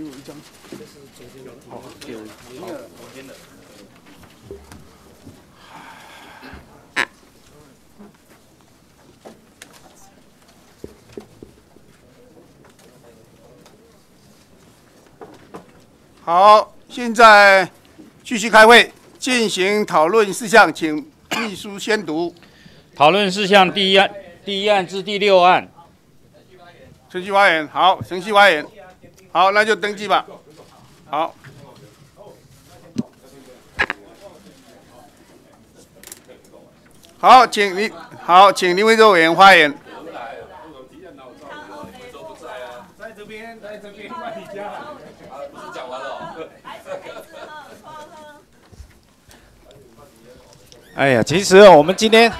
给我一张。好，给我。好，昨天的。好，现在继续开会，进行讨论事项，请秘书宣读。讨论事项第一案，第一案至第六案。程序发言，好，程序发言，好，那就登记吧。好，好，请你，好，请林委员发言。在这边，在这边，家。不是讲完了。哎呀，其实我们今天。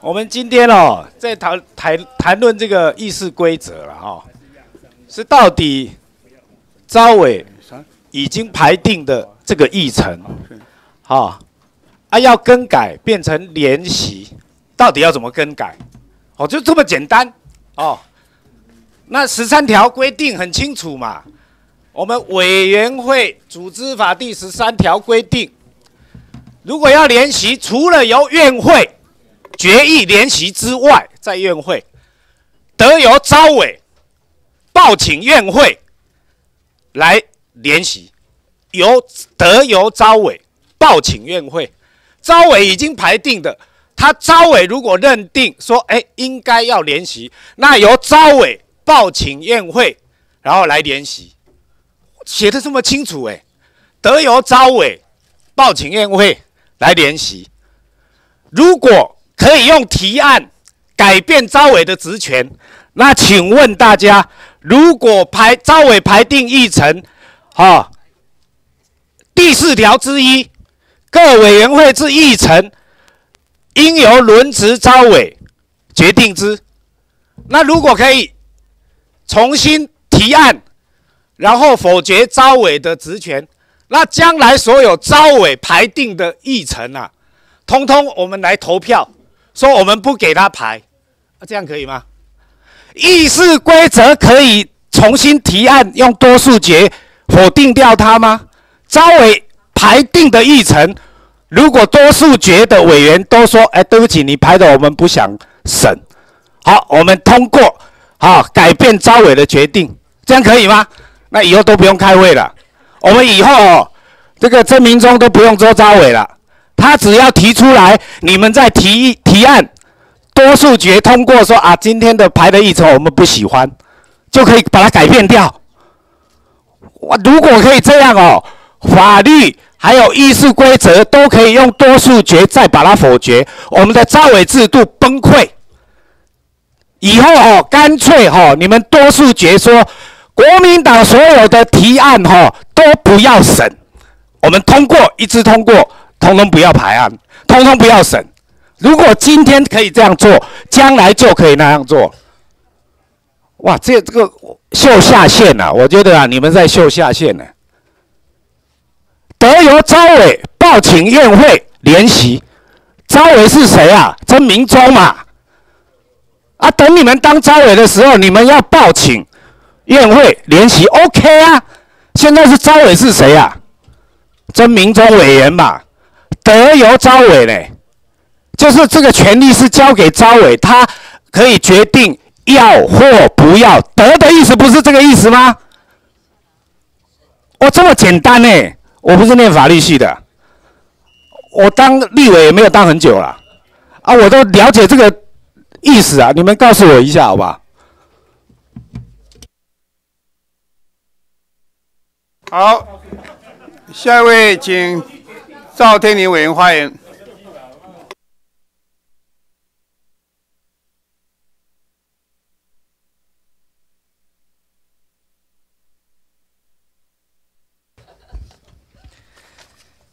我们今天哦，在谈谈谈论这个议事规则了哈，是到底招委已经排定的这个议程，哈啊要更改变成联席，到底要怎么更改？哦，就这么简单哦。那十三条规定很清楚嘛，我们委员会组织法第十三条规定，如果要联席，除了由院会。决议联席之外，在院会得由招委报请院会来联席，由德由招委报请院会，招委已经排定的，他招委如果认定说，哎，应该要联席，那由招委报请院会，然后来联席，写的这么清楚，哎，德由招委报请院会来联席，如果。可以用提案改变招委的职权。那请问大家，如果排招委排定议程，哈，第四条之一，各委员会之议程，应由轮值招委决定之。那如果可以重新提案，然后否决招委的职权，那将来所有招委排定的议程啊，通通我们来投票。说我们不给他排，那这样可以吗？议事规则可以重新提案，用多数决否定掉它吗？招委排定的议程，如果多数决的委员都说：“哎，对不起，你排的我们不想审。”好，我们通过，好改变招委的决定，这样可以吗？那以后都不用开会了，我们以后哦这个郑明忠都不用做招委了。他只要提出来，你们再提提案，多数决通过说啊，今天的排的议程我们不喜欢，就可以把它改变掉。哇，如果可以这样哦，法律还有议事规则都可以用多数决再把它否决，我们的招委制度崩溃。以后哦，干脆哈，你们多数决说，国民党所有的提案哈都不要审，我们通过一致通过。通通不要排案，通通不要审。如果今天可以这样做，将来就可以那样做。哇，这这个秀下限呐！我觉得啊，你们在秀下限呢。德由招委报请宴会联席，招委是谁啊？曾明忠嘛。啊，等你们当招委的时候，你们要报请宴会联席，OK 啊？现在是招委是谁啊？曾明忠委员嘛。德由招委嘞，就是这个权利是交给招委，他可以决定要或不要。得的意思不是这个意思吗？哦，这么简单呢？我不是念法律系的，我当立委也没有当很久了，啊，我都了解这个意思啊。你们告诉我一下，好吧？好，下一位请。赵天林委员发言。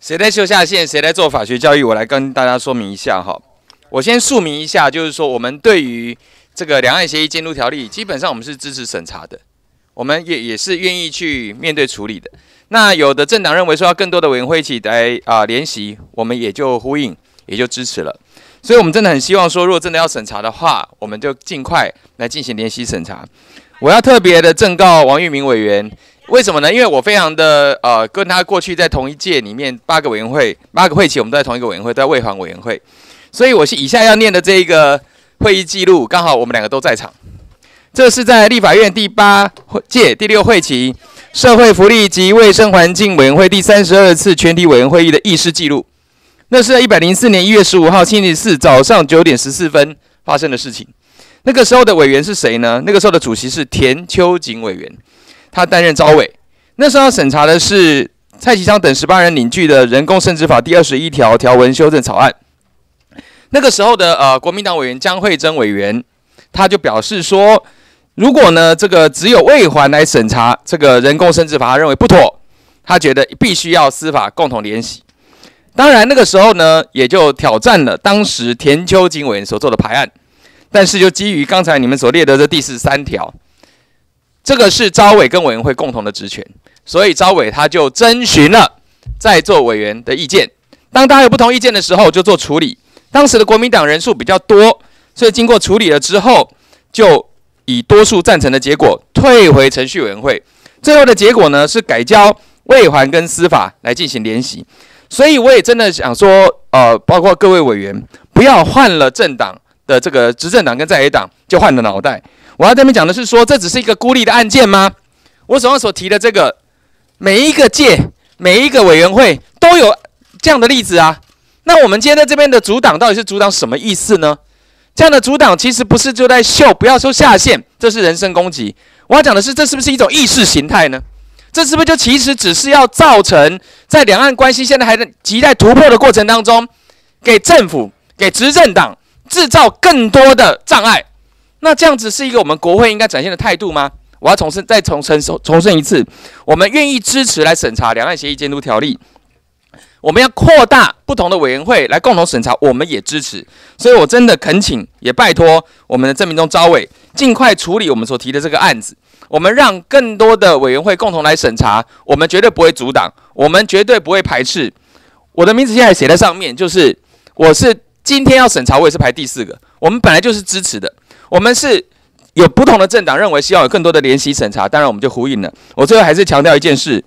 谁在秀下线？谁在做法学教育？我来跟大家说明一下哈。我先说明一下，就是说我们对于这个两岸协议监督条例，基本上我们是支持审查的，我们也也是愿意去面对处理的。那有的政党认为说要更多的委员会一起来啊联席，我们也就呼应，也就支持了。所以，我们真的很希望说，如果真的要审查的话，我们就尽快来进行联席审查。我要特别的正告王玉明委员，为什么呢？因为我非常的呃，跟他过去在同一届里面八个委员会、八个会期，我们都在同一个委员会，在卫环委员会，所以我是以下要念的这一个会议记录，刚好我们两个都在场。这是在立法院第八届第六会期社会福利及卫生环境委员会第三十二次全体委员会议的议事记录。那是在一百零四年一月十五号星期四早上九点十四分发生的事情。那个时候的委员是谁呢？那个时候的主席是田秋瑾委员，他担任招委。那时候审查的是蔡其昌等十八人领据的人工生殖法第二十一条条文修正草案。那个时候的呃国民党委员江惠珍委员，他就表示说。如果呢，这个只有卫环来审查这个人工生殖法，他认为不妥，他觉得必须要司法共同联席。当然那个时候呢，也就挑战了当时田秋瑾委员所做的排案。但是就基于刚才你们所列的这第十三条，这个是招委跟委员会共同的职权，所以招委他就征询了在座委员的意见。当大家有不同意见的时候，就做处理。当时的国民党人数比较多，所以经过处理了之后，就。以多数赞成的结果退回程序委员会，最后的结果呢是改交卫环跟司法来进行联席，所以我也真的想说，呃，包括各位委员不要换了政党的这个执政党跟在野党就换了脑袋。我要这边讲的是说，这只是一个孤立的案件吗？我手上所提的这个每一个界每一个委员会都有这样的例子啊。那我们今天在这边的阻挡到底是阻挡什么意思呢？这样的阻挡其实不是就在秀，不要说下线，这是人身攻击。我要讲的是，这是不是一种意识形态呢？这是不是就其实只是要造成在两岸关系现在还在亟待突破的过程当中，给政府、给执政党制造更多的障碍？那这样子是一个我们国会应该展现的态度吗？我要重申，再重申重申一次，我们愿意支持来审查两岸协议监督条例。我们要扩大不同的委员会来共同审查，我们也支持。所以我真的恳请，也拜托我们的郑明忠招委尽快处理我们所提的这个案子。我们让更多的委员会共同来审查，我们绝对不会阻挡，我们绝对不会排斥。我的名字现在写在上面，就是我是今天要审查，我也是排第四个。我们本来就是支持的，我们是有不同的政党认为希望有更多的联席审查，当然我们就呼应了。我最后还是强调一件事。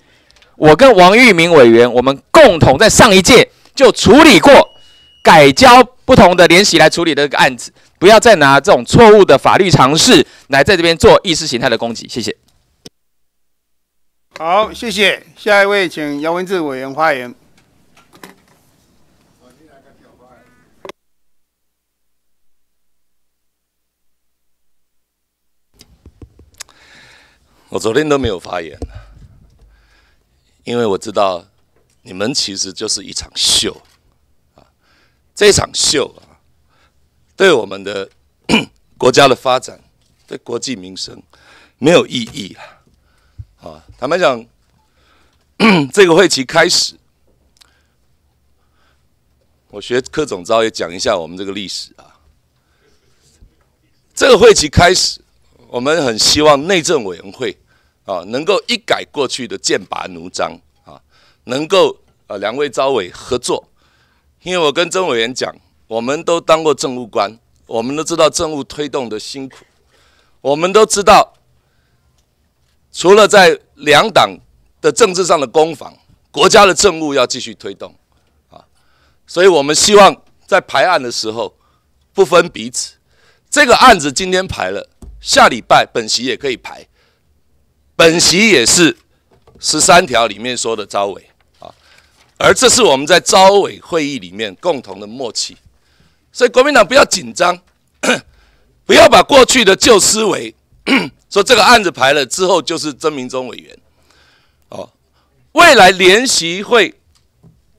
我跟王玉明委员，我们共同在上一届就处理过改交不同的联席来处理的个案子，不要再拿这种错误的法律常识来在这边做意识形态的攻击。谢谢。好，谢谢。下一位，请姚文智委员发言。我昨天都没有发言。因为我知道，你们其实就是一场秀，啊，这场秀啊，对我们的 国家的发展、对国际民生没有意义啊。啊，坦白讲，这个会期开始，我学柯总招也讲一下我们这个历史啊。这个会期开始，我们很希望内政委员会。啊，能够一改过去的剑拔弩张啊，能够呃两位招委合作，因为我跟曾委员讲，我们都当过政务官，我们都知道政务推动的辛苦，我们都知道，除了在两党的政治上的攻防，国家的政务要继续推动啊，所以我们希望在排案的时候不分彼此，这个案子今天排了，下礼拜本席也可以排。本席也是十三条里面说的招委啊，而这是我们在招委会议里面共同的默契，所以国民党不要紧张，不要把过去的旧思维 说这个案子排了之后就是曾明忠委员哦，未来联席会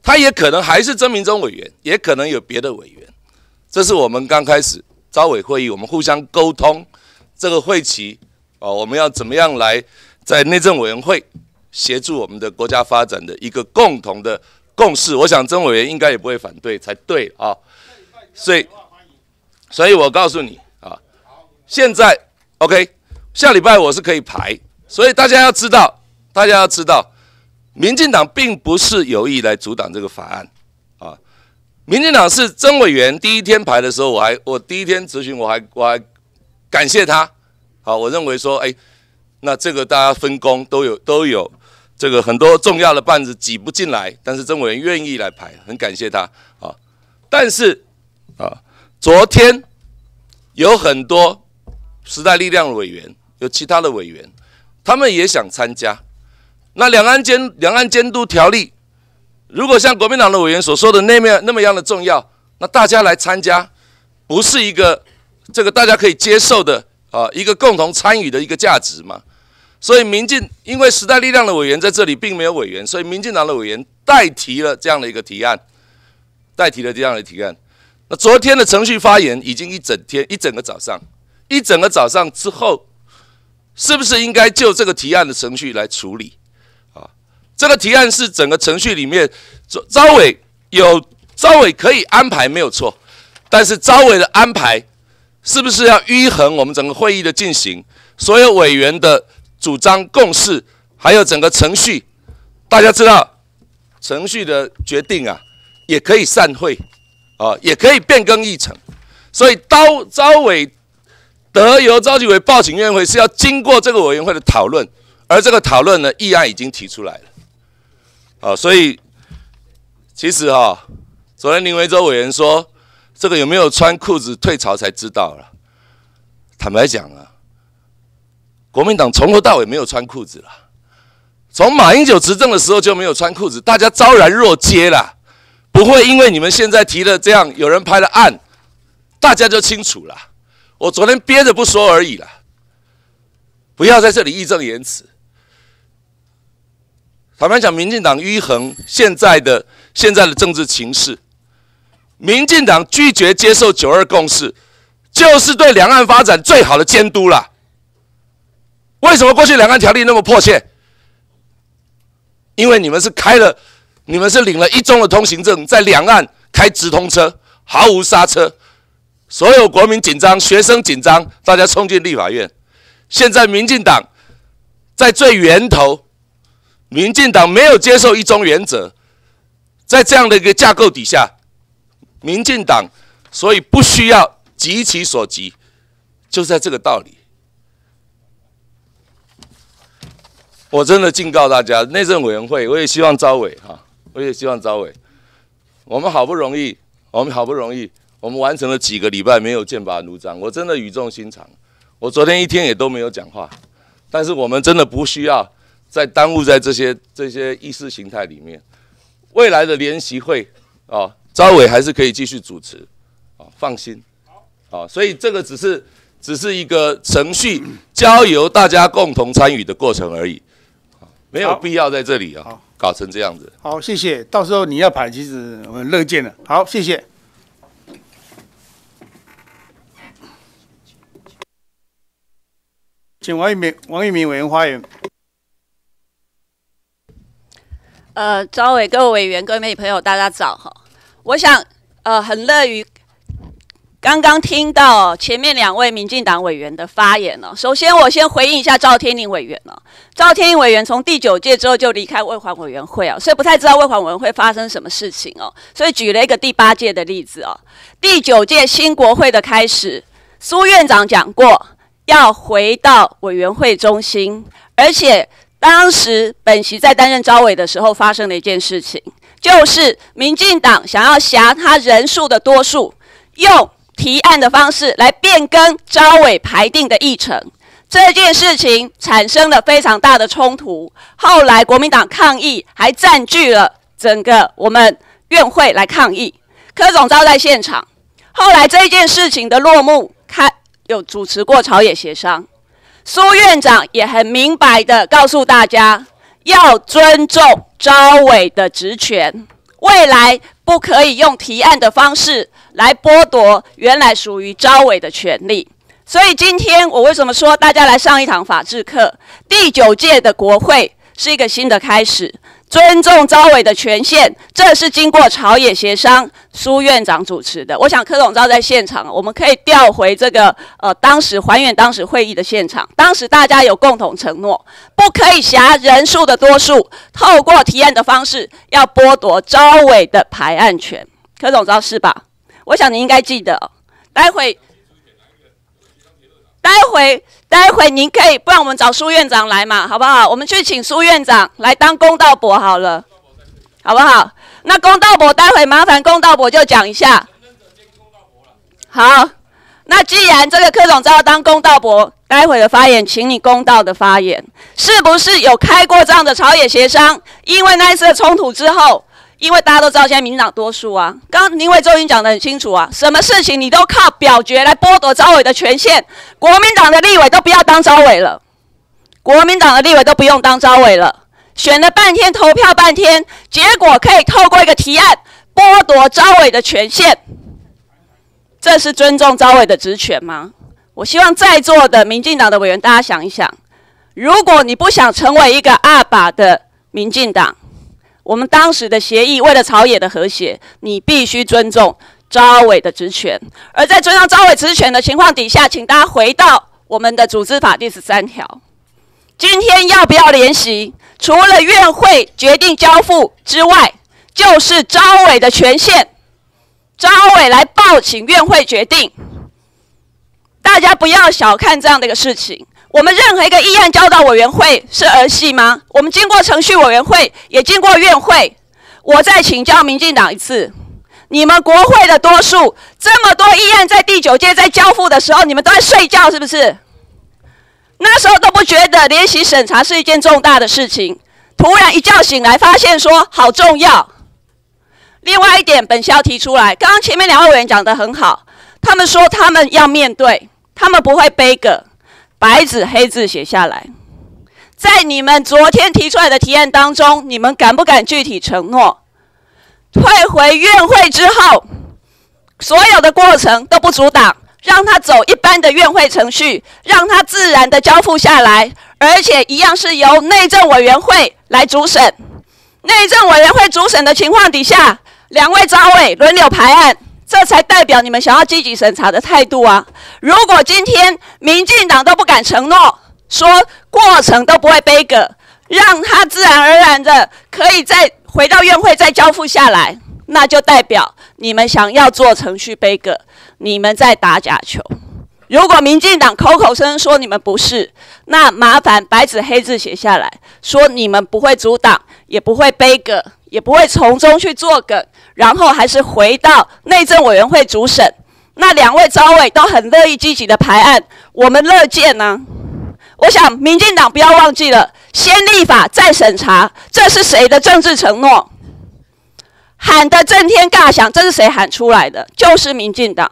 他也可能还是曾明忠委员，也可能有别的委员，这是我们刚开始招委会议，我们互相沟通这个会期啊，我们要怎么样来。在内政委员会协助我们的国家发展的一个共同的共识，我想曾委员应该也不会反对才对啊。所以，所以我告诉你啊，现在 OK，下礼拜我是可以排。所以大家要知道，大家要知道，民进党并不是有意来阻挡这个法案。民进党是曾委员第一天排的时候，我还我第一天咨询，我还我还感谢他。好，我认为说，哎，那这个大家分工都有都有，这个很多重要的班子挤不进来，但是曾委员愿意来排，很感谢他啊。但是啊，昨天有很多时代力量委员，有其他的委员，他们也想参加。那两岸监两岸监督条例，如果像国民党的委员所说的那么那么样的重要，那大家来参加，不是一个这个大家可以接受的啊一个共同参与的一个价值吗？所以民进因为时代力量的委员在这里并没有委员，所以民进党的委员代提了这样的一个提案，代提了这样的提案。那昨天的程序发言已经一整天一整个早上，一整个早上之后，是不是应该就这个提案的程序来处理？这个提案是整个程序里面，招委有招委可以安排没有错，但是招委的安排是不是要迂衡我们整个会议的进行，所有委员的？主张共识，还有整个程序，大家知道程序的决定啊，也可以散会，啊，也可以变更议程，所以招招委得由召集委报请院会是要经过这个委员会的讨论，而这个讨论呢，议案已经提出来了，啊，所以其实哈，昨天林维洲委员说这个有没有穿裤子退潮才知道了，坦白讲啊。国民党从头到尾没有穿裤子了，从马英九执政的时候就没有穿裤子，大家昭然若揭了，不会因为你们现在提了这样有人拍了案，大家就清楚了。我昨天憋着不说而已了，不要在这里义正言辞。坦白讲，民进党迂衡现在的现在的政治情势，民进党拒绝接受九二共识，就是对两岸发展最好的监督了。为什么过去两岸条例那么迫切？因为你们是开了，你们是领了一中的通行证，在两岸开直通车，毫无刹车，所有国民紧张，学生紧张，大家冲进立法院。现在民进党在最源头，民进党没有接受一中原则，在这样的一个架构底下，民进党所以不需要急其所急，就在这个道理。我真的警告大家，内政委员会，我也希望招委哈，我也希望招委。我们好不容易，我们好不容易，我们完成了几个礼拜没有剑拔弩张，我真的语重心长。我昨天一天也都没有讲话，但是我们真的不需要再耽误在这些这些意识形态里面。未来的联席会啊，招委还是可以继续主持啊，放心。好，所以这个只是只是一个程序，交由大家共同参与的过程而已。没有必要在这里啊，搞成这样子。好，谢谢。到时候你要排，其实我们乐见了。好，谢谢。请王一鸣、王一鸣委员发言。呃，招委各位委员、各位媒体朋友，大家早哈。我想，呃，很乐于。刚刚听到前面两位民进党委员的发言呢。首先，我先回应一下赵天麟委员呢。赵天麟委员从第九届之后就离开卫环委员会啊，所以不太知道卫环委员会发生什么事情哦。所以举了一个第八届的例子哦。第九届新国会的开始，苏院长讲过要回到委员会中心，而且当时本席在担任招委的时候发生了一件事情，就是民进党想要挟他人数的多数，用。提案的方式来变更招委排定的议程，这件事情产生了非常大的冲突。后来国民党抗议，还占据了整个我们院会来抗议。柯总召在现场。后来这件事情的落幕，开有主持过朝野协商。苏院长也很明白的告诉大家，要尊重招委的职权，未来不可以用提案的方式。来剥夺原来属于招委的权利，所以今天我为什么说大家来上一堂法治课？第九届的国会是一个新的开始，尊重招委的权限，这是经过朝野协商，苏院长主持的。我想柯总召在现场，我们可以调回这个呃当时还原当时会议的现场，当时大家有共同承诺，不可以挟人数的多数，透过提案的方式要剥夺招委的排案权。柯总召是吧？我想你应该记得，待会，待会待会您可以，不然我们找苏院长来嘛，好不好？我们去请苏院长来当公道伯好了，好不好？那公道伯待会麻烦公道伯就讲一下。好，那既然这个柯总要当公道伯，待会的发言，请你公道的发言，是不是有开过这样的朝野协商？因为那一次的冲突之后，因为大家都知道现在民进党多数啊，刚刚林伟洲已经讲得很清楚啊，什么事情你都靠表决来剥夺招委的权限，国民党的立委都不要当招委了，国民党的立委都不用当招委了，选了半天投票半天，结果可以透过一个提案剥夺招委的权限。这是尊重招委的职权吗？我希望在座的民进党的委员，大家想一想，如果你不想成为一个二把的民进党，我们当时的协议为了朝野的和谐，你必须尊重招委的职权。而在尊重招委职权的情况底下，请大家回到我们的组织法第十三条，今天要不要联席，除了院会决定交付之外，就是招委的权限。招委来报请院会决定，大家不要小看这样的一个事情。我们任何一个议案交到委员会是儿戏吗？我们经过程序委员会，也经过院会。我再请教民进党一次：你们国会的多数，这么多议案在第九届在交付的时候，你们都在睡觉是不是？那时候都不觉得联席审查是一件重大的事情，突然一觉醒来，发现说好重要。另外一点，本校提出来，刚刚前面两位委员讲得很好，他们说他们要面对，他们不会背个白纸黑字写下来。在你们昨天提出来的提案当中，你们敢不敢具体承诺，退回院会之后，所有的过程都不阻挡，让他走一般的院会程序，让他自然的交付下来，而且一样是由内政委员会来主审。内政委员会主审的情况底下。两位招委轮流排案，这才代表你们想要积极审查的态度啊！如果今天民进党都不敢承诺，说过程都不会背个，让他自然而然的可以再回到院会再交付下来，那就代表你们想要做程序背个，你们在打假球。如果民进党口口声声说你们不是，那麻烦白纸黑字写下来，说你们不会阻挡，也不会背个。也不会从中去做梗，然后还是回到内政委员会主审。那两位招委都很乐意积极的排案，我们乐见呢。我想民进党不要忘记了，先立法再审查，这是谁的政治承诺？喊得震天尬响，这是谁喊出来的？就是民进党。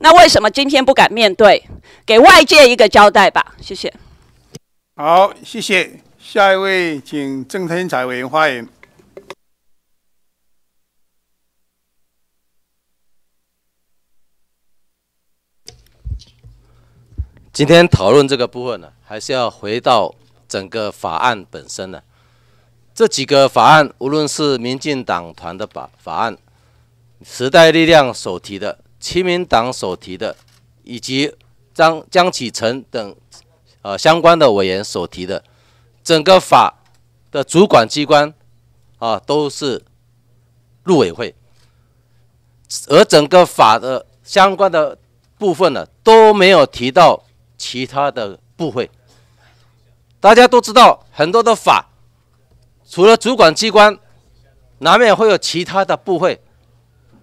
那为什么今天不敢面对？给外界一个交代吧。谢谢。好，谢谢。下一位，请郑天才委员发言。今天讨论这个部分呢，还是要回到整个法案本身呢。这几个法案，无论是民进党团的法法案、时代力量所提的、亲民党所提的，以及张江启臣等呃相关的委员所提的，整个法的主管机关啊都是陆委会，而整个法的相关的部分呢都没有提到。其他的部会，大家都知道，很多的法，除了主管机关，难免会有其他的部会，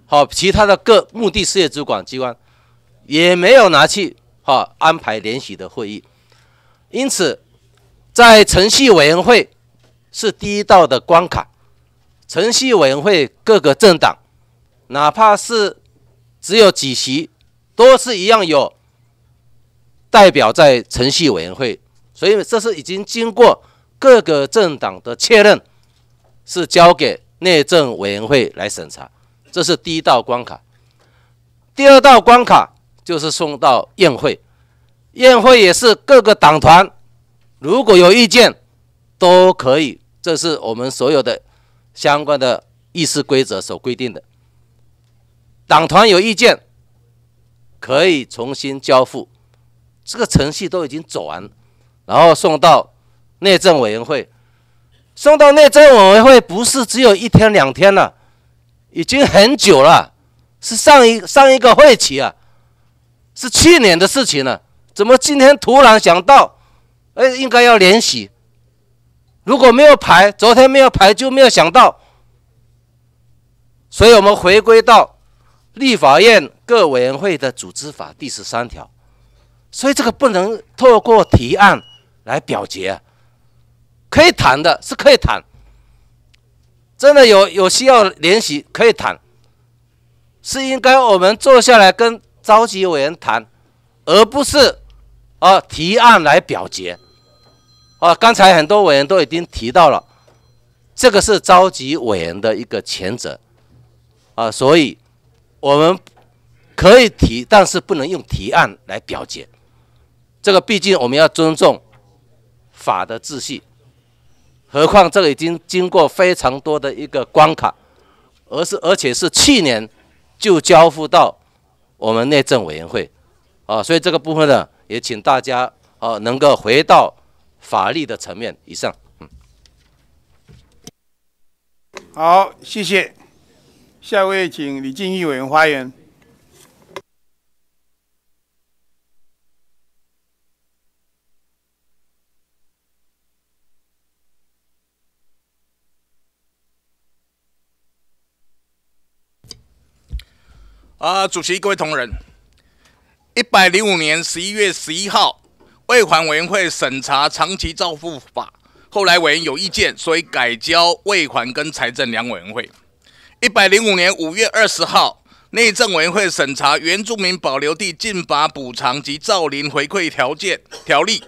好，其他的各目的事业主管机关，也没有拿去哈安排联席的会议，因此，在程序委员会是第一道的关卡，程序委员会各个政党，哪怕是只有几席，都是一样有。代表在程序委员会，所以这是已经经过各个政党的确认，是交给内政委员会来审查，这是第一道关卡。第二道关卡就是送到宴会，宴会也是各个党团如果有意见都可以，这是我们所有的相关的议事规则所规定的。党团有意见可以重新交付。这个程序都已经走完，然后送到内政委员会，送到内政委员会不是只有一天两天了，已经很久了，是上一上一个会期啊，是去年的事情了，怎么今天突然想到，哎，应该要联席？如果没有排，昨天没有排就没有想到。所以我们回归到立法院各委员会的组织法第十三条，所以这个不能透过提案来表决，可以谈的是可以谈，真的有有需要联系可以谈，是应该我们坐下来跟召集委员谈，而不是啊提案来表决。啊，刚才很多委员都已经提到了，这个是召集委员的一个前者。啊，所以我们可以提，但是不能用提案来表决。这个毕竟我们要尊重法的秩序，何况这个已经经过非常多的一个关卡，而是而且是去年就交付到我们内政委员会啊，所以这个部分呢，也请大家啊能够回到法律的层面以上。嗯，好，谢谢。下位，请李进义委员发言。啊，主席，各位同仁，一百零五年十一月十一号，卫环委员会审查长期照付法，后来委员有意见，所以改交卫环跟财政两委员会。一百零五年五月二十号，内政委员会审查原住民保留地进罚补偿及造林回馈条件条例。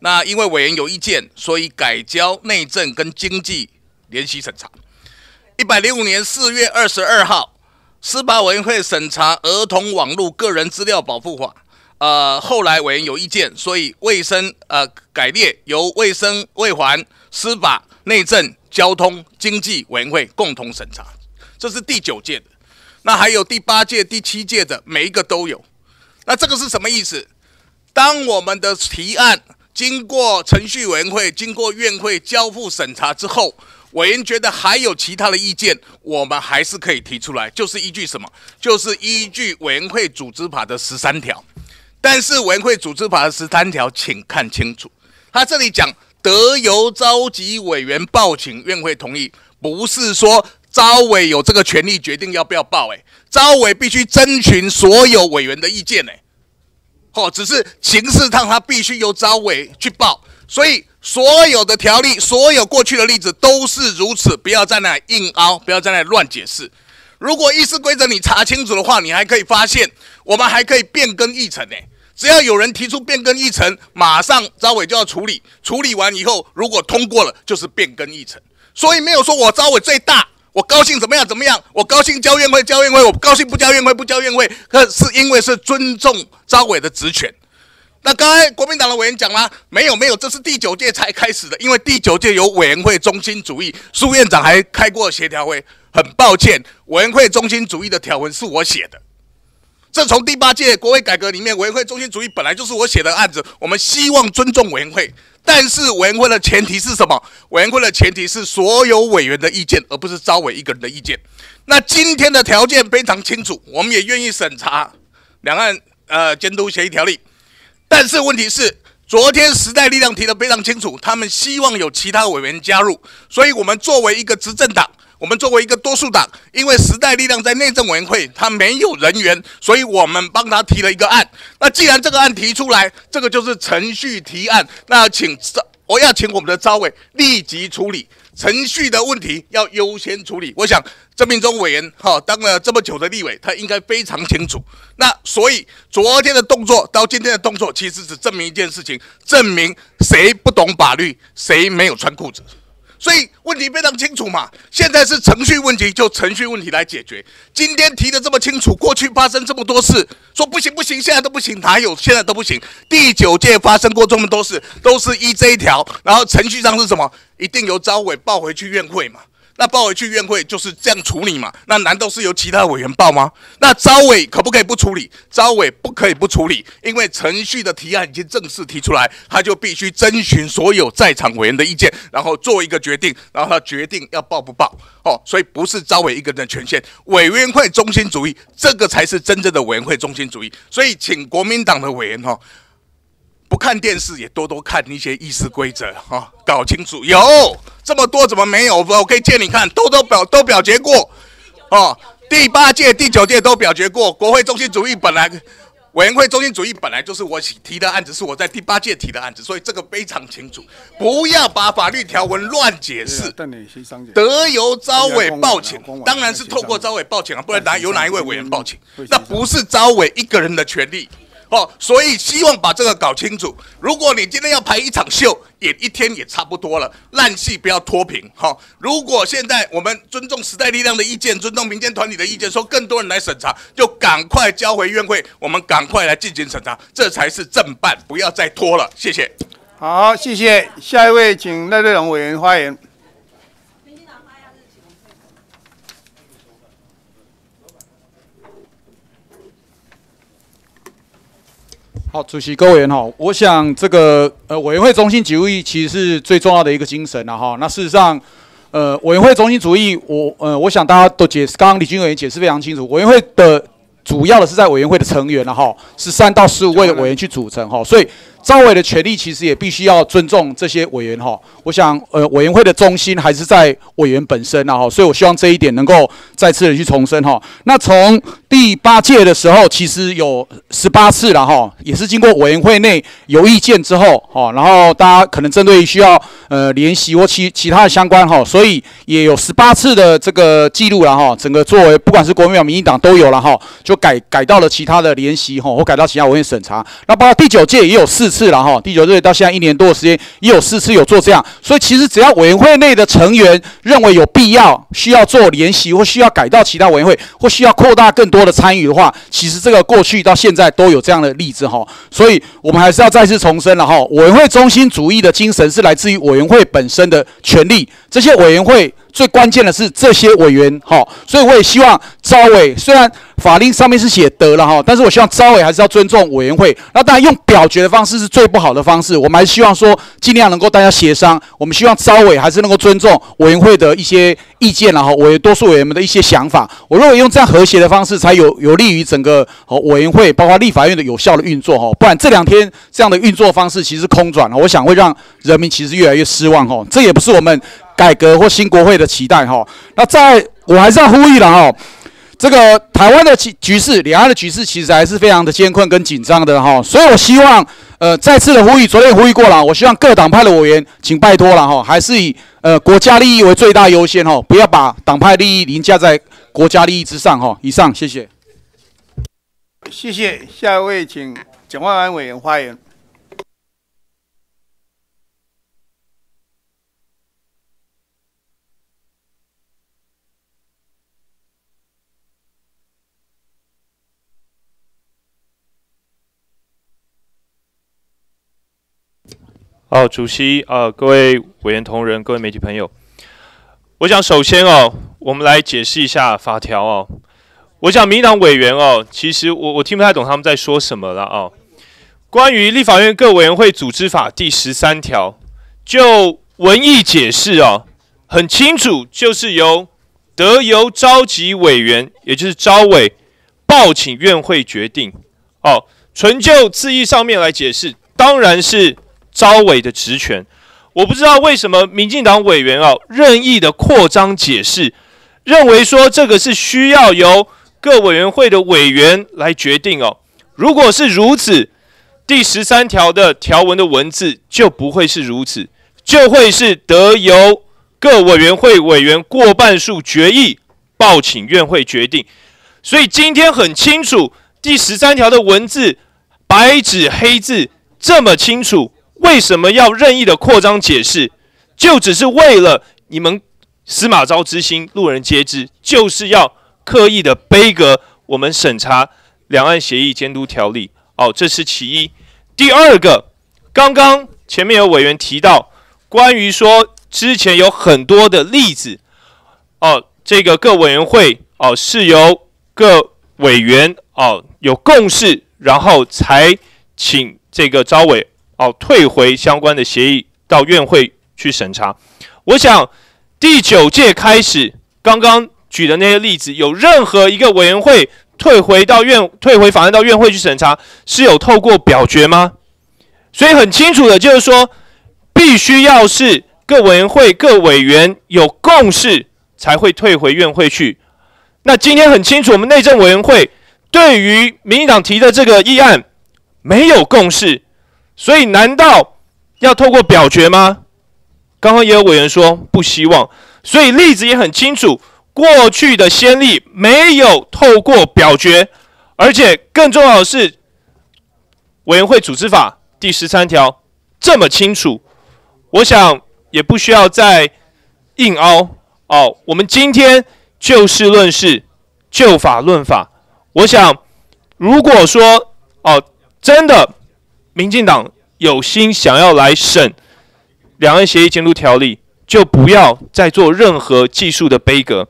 那因为委员有意见，所以改交内政跟经济联席审查。一百零五年四月二十二号，司法委员会审查儿童网络个人资料保护法。呃，后来委员有意见，所以卫生呃改列由卫生卫环、司法、内政、交通、经济委员会共同审查。这是第九届的，那还有第八届、第七届的，每一个都有。那这个是什么意思？当我们的提案经过程序委员会、经过院会交付审查之后，委员觉得还有其他的意见，我们还是可以提出来，就是依据什么？就是依据委员会组织法的十三条。但是委员会组织法的十三条，请看清楚，他这里讲得由召集委员报请院会同意，不是说。招委有这个权利决定要不要报，哎，招委必须征询所有委员的意见，哎，哦，只是形式上他必须由招委去报，所以所有的条例，所有过去的例子都是如此，不要在那硬凹，不要在那乱解释。如果议事规则你查清楚的话，你还可以发现，我们还可以变更议程，呢，只要有人提出变更议程，马上招委就要处理，处理完以后，如果通过了，就是变更议程，所以没有说我招委最大。我高兴怎么样怎么样？我高兴交院会交院会，我高兴不交院会不交院会。可是因为是尊重招委的职权。那刚才国民党的委员讲了，没有没有，这是第九届才开始的，因为第九届有委员会中心主义，苏院长还开过协调会。很抱歉，委员会中心主义的条文是我写的。这从第八届国会改革里面，委员会中心主义本来就是我写的案子。我们希望尊重委员会。但是委员会的前提是什么？委员会的前提是所有委员的意见，而不是招委一个人的意见。那今天的条件非常清楚，我们也愿意审查两岸呃监督协议条例。但是问题是，昨天时代力量提的非常清楚，他们希望有其他委员加入，所以我们作为一个执政党。我们作为一个多数党，因为时代力量在内政委员会他没有人员，所以我们帮他提了一个案。那既然这个案提出来，这个就是程序提案，那请我要请我们的招委立即处理程序的问题，要优先处理。我想郑明忠委员哈当了这么久的立委，他应该非常清楚。那所以昨天的动作到今天的动作，其实只证明一件事情：证明谁不懂法律，谁没有穿裤子。所以问题非常清楚嘛，现在是程序问题，就程序问题来解决。今天提的这么清楚，过去发生这么多事，说不行不行，现在都不行，哪有现在都不行？第九届发生过这么多事，都是依这一条，然后程序上是什么？一定由招委报回去院会嘛。那报回去院会就是这样处理嘛？那难道是由其他委员报吗？那招委可不可以不处理？招委不可以不处理，因为程序的提案已经正式提出来，他就必须征询所有在场委员的意见，然后做一个决定，然后他决定要报不报。哦，所以不是招委一个人的权限，委员会中心主义，这个才是真正的委员会中心主义。所以请国民党的委员哈，不看电视也多多看一些议事规则哈，搞清楚。有这么多怎么没有？我可以借你看，都都表都表决过哦。第八届、第九届都表决过。国会中心主义本来委员会中心主义本来就是我提的案子，是我在第八届提的案子，所以这个非常清楚。不要把法律条文乱解释。得由招委报请，当然是透过招委报请啊，不然哪有哪一位委员报请？那不是招委一个人的权利。所以希望把这个搞清楚。如果你今天要排一场秀，演一天也差不多了，烂戏不要拖平。好，如果现在我们尊重时代力量的意见，尊重民间团体的意见，说更多人来审查，就赶快交回院会，我们赶快来进行审查，这才是正办，不要再拖了。谢谢。好，谢谢。下一位，请赖瑞龙委员发言。好，主席各位委员哈，我想这个呃委员会中心主义其实是最重要的一个精神了哈。那事实上，呃委员会中心主义，我呃我想大家都解释，刚刚李军委员解释非常清楚，委员会的主要的是在委员会的成员了哈，是三到十五位的委员去组成哈，所以。招委的权利其实也必须要尊重这些委员哈。我想，呃，委员会的中心还是在委员本身啊哈，所以我希望这一点能够再次的去重申哈。那从第八届的时候，其实有十八次了哈，也是经过委员会内有意见之后哈，然后大家可能针对需要呃联席或其其他的相关哈，所以也有十八次的这个记录了哈。整个作为不管是国民党、民进党都有了哈，就改改到了其他的联席哈，或改到其他委员审查。那包括第九届也有四。次了哈，第九队到现在一年多的时间，也有四次有做这样，所以其实只要委员会内的成员认为有必要需要做联席或需要改到其他委员会或需要扩大更多的参与的话，其实这个过去到现在都有这样的例子哈，所以我们还是要再次重申了哈，委员会中心主义的精神是来自于委员会本身的权利，这些委员会。最关键的是这些委员哈，所以我也希望招委虽然法令上面是写得了哈，但是我希望招委还是要尊重委员会。那当然用表决的方式是最不好的方式，我们还是希望说尽量能够大家协商。我们希望招委还是能够尊重委员会的一些意见然后委员多数委员们的一些想法。我认为用这样和谐的方式才有有利于整个和委员会包括立法院的有效的运作哈。不然这两天这样的运作方式其实空转了，我想会让人民其实越来越失望哈。这也不是我们。改革或新国会的期待哈，那在我还是要呼吁了哈，这个台湾的局局势，两岸的局势其实还是非常的艰困跟紧张的哈，所以我希望呃再次的呼吁，昨天呼吁过了，我希望各党派的委员请拜托了哈，还是以呃国家利益为最大优先哈，不要把党派利益凌驾在国家利益之上哈。以上，谢谢。谢谢，下一位请蒋万安委员发言。哦，主席，呃，各位委员同仁，各位媒体朋友，我想首先哦，我们来解释一下法条哦。我想民党委员哦，其实我我听不太懂他们在说什么了哦。关于立法院各委员会组织法第十三条，就文义解释哦，很清楚，就是由得由召集委员，也就是招委报请院会决定哦。纯就字义上面来解释，当然是。招委的职权，我不知道为什么民进党委员啊任意的扩张解释，认为说这个是需要由各委员会的委员来决定哦。如果是如此，第十三条的条文的文字就不会是如此，就会是得由各委员会委员过半数决议报请院会决定。所以今天很清楚，第十三条的文字白纸黑字这么清楚。为什么要任意的扩张解释？就只是为了你们司马昭之心，路人皆知，就是要刻意的背革我们审查两岸协议监督条例。哦，这是其一。第二个，刚刚前面有委员提到，关于说之前有很多的例子，哦，这个各委员会哦是由各委员哦有共识，然后才请这个招委。哦，退回相关的协议到院会去审查。我想第九届开始，刚刚举的那些例子，有任何一个委员会退回到院、退回法案到院会去审查，是有透过表决吗？所以很清楚的就是说，必须要是各委员会各委员有共识，才会退回院会去。那今天很清楚，我们内政委员会对于民进党提的这个议案没有共识，所以难道要透过表决吗？刚刚也有委员说不希望，所以例子也很清楚，过去的先例没有透过表决，而且更重要的是，委员会组织法第十三条这么清楚，我想也不需要再硬凹哦。我们今天就事论事，就法论法。我想，如果说哦，真的民进党有心想要来审。两岸协议监督条例就不要再做任何技术的悲歌。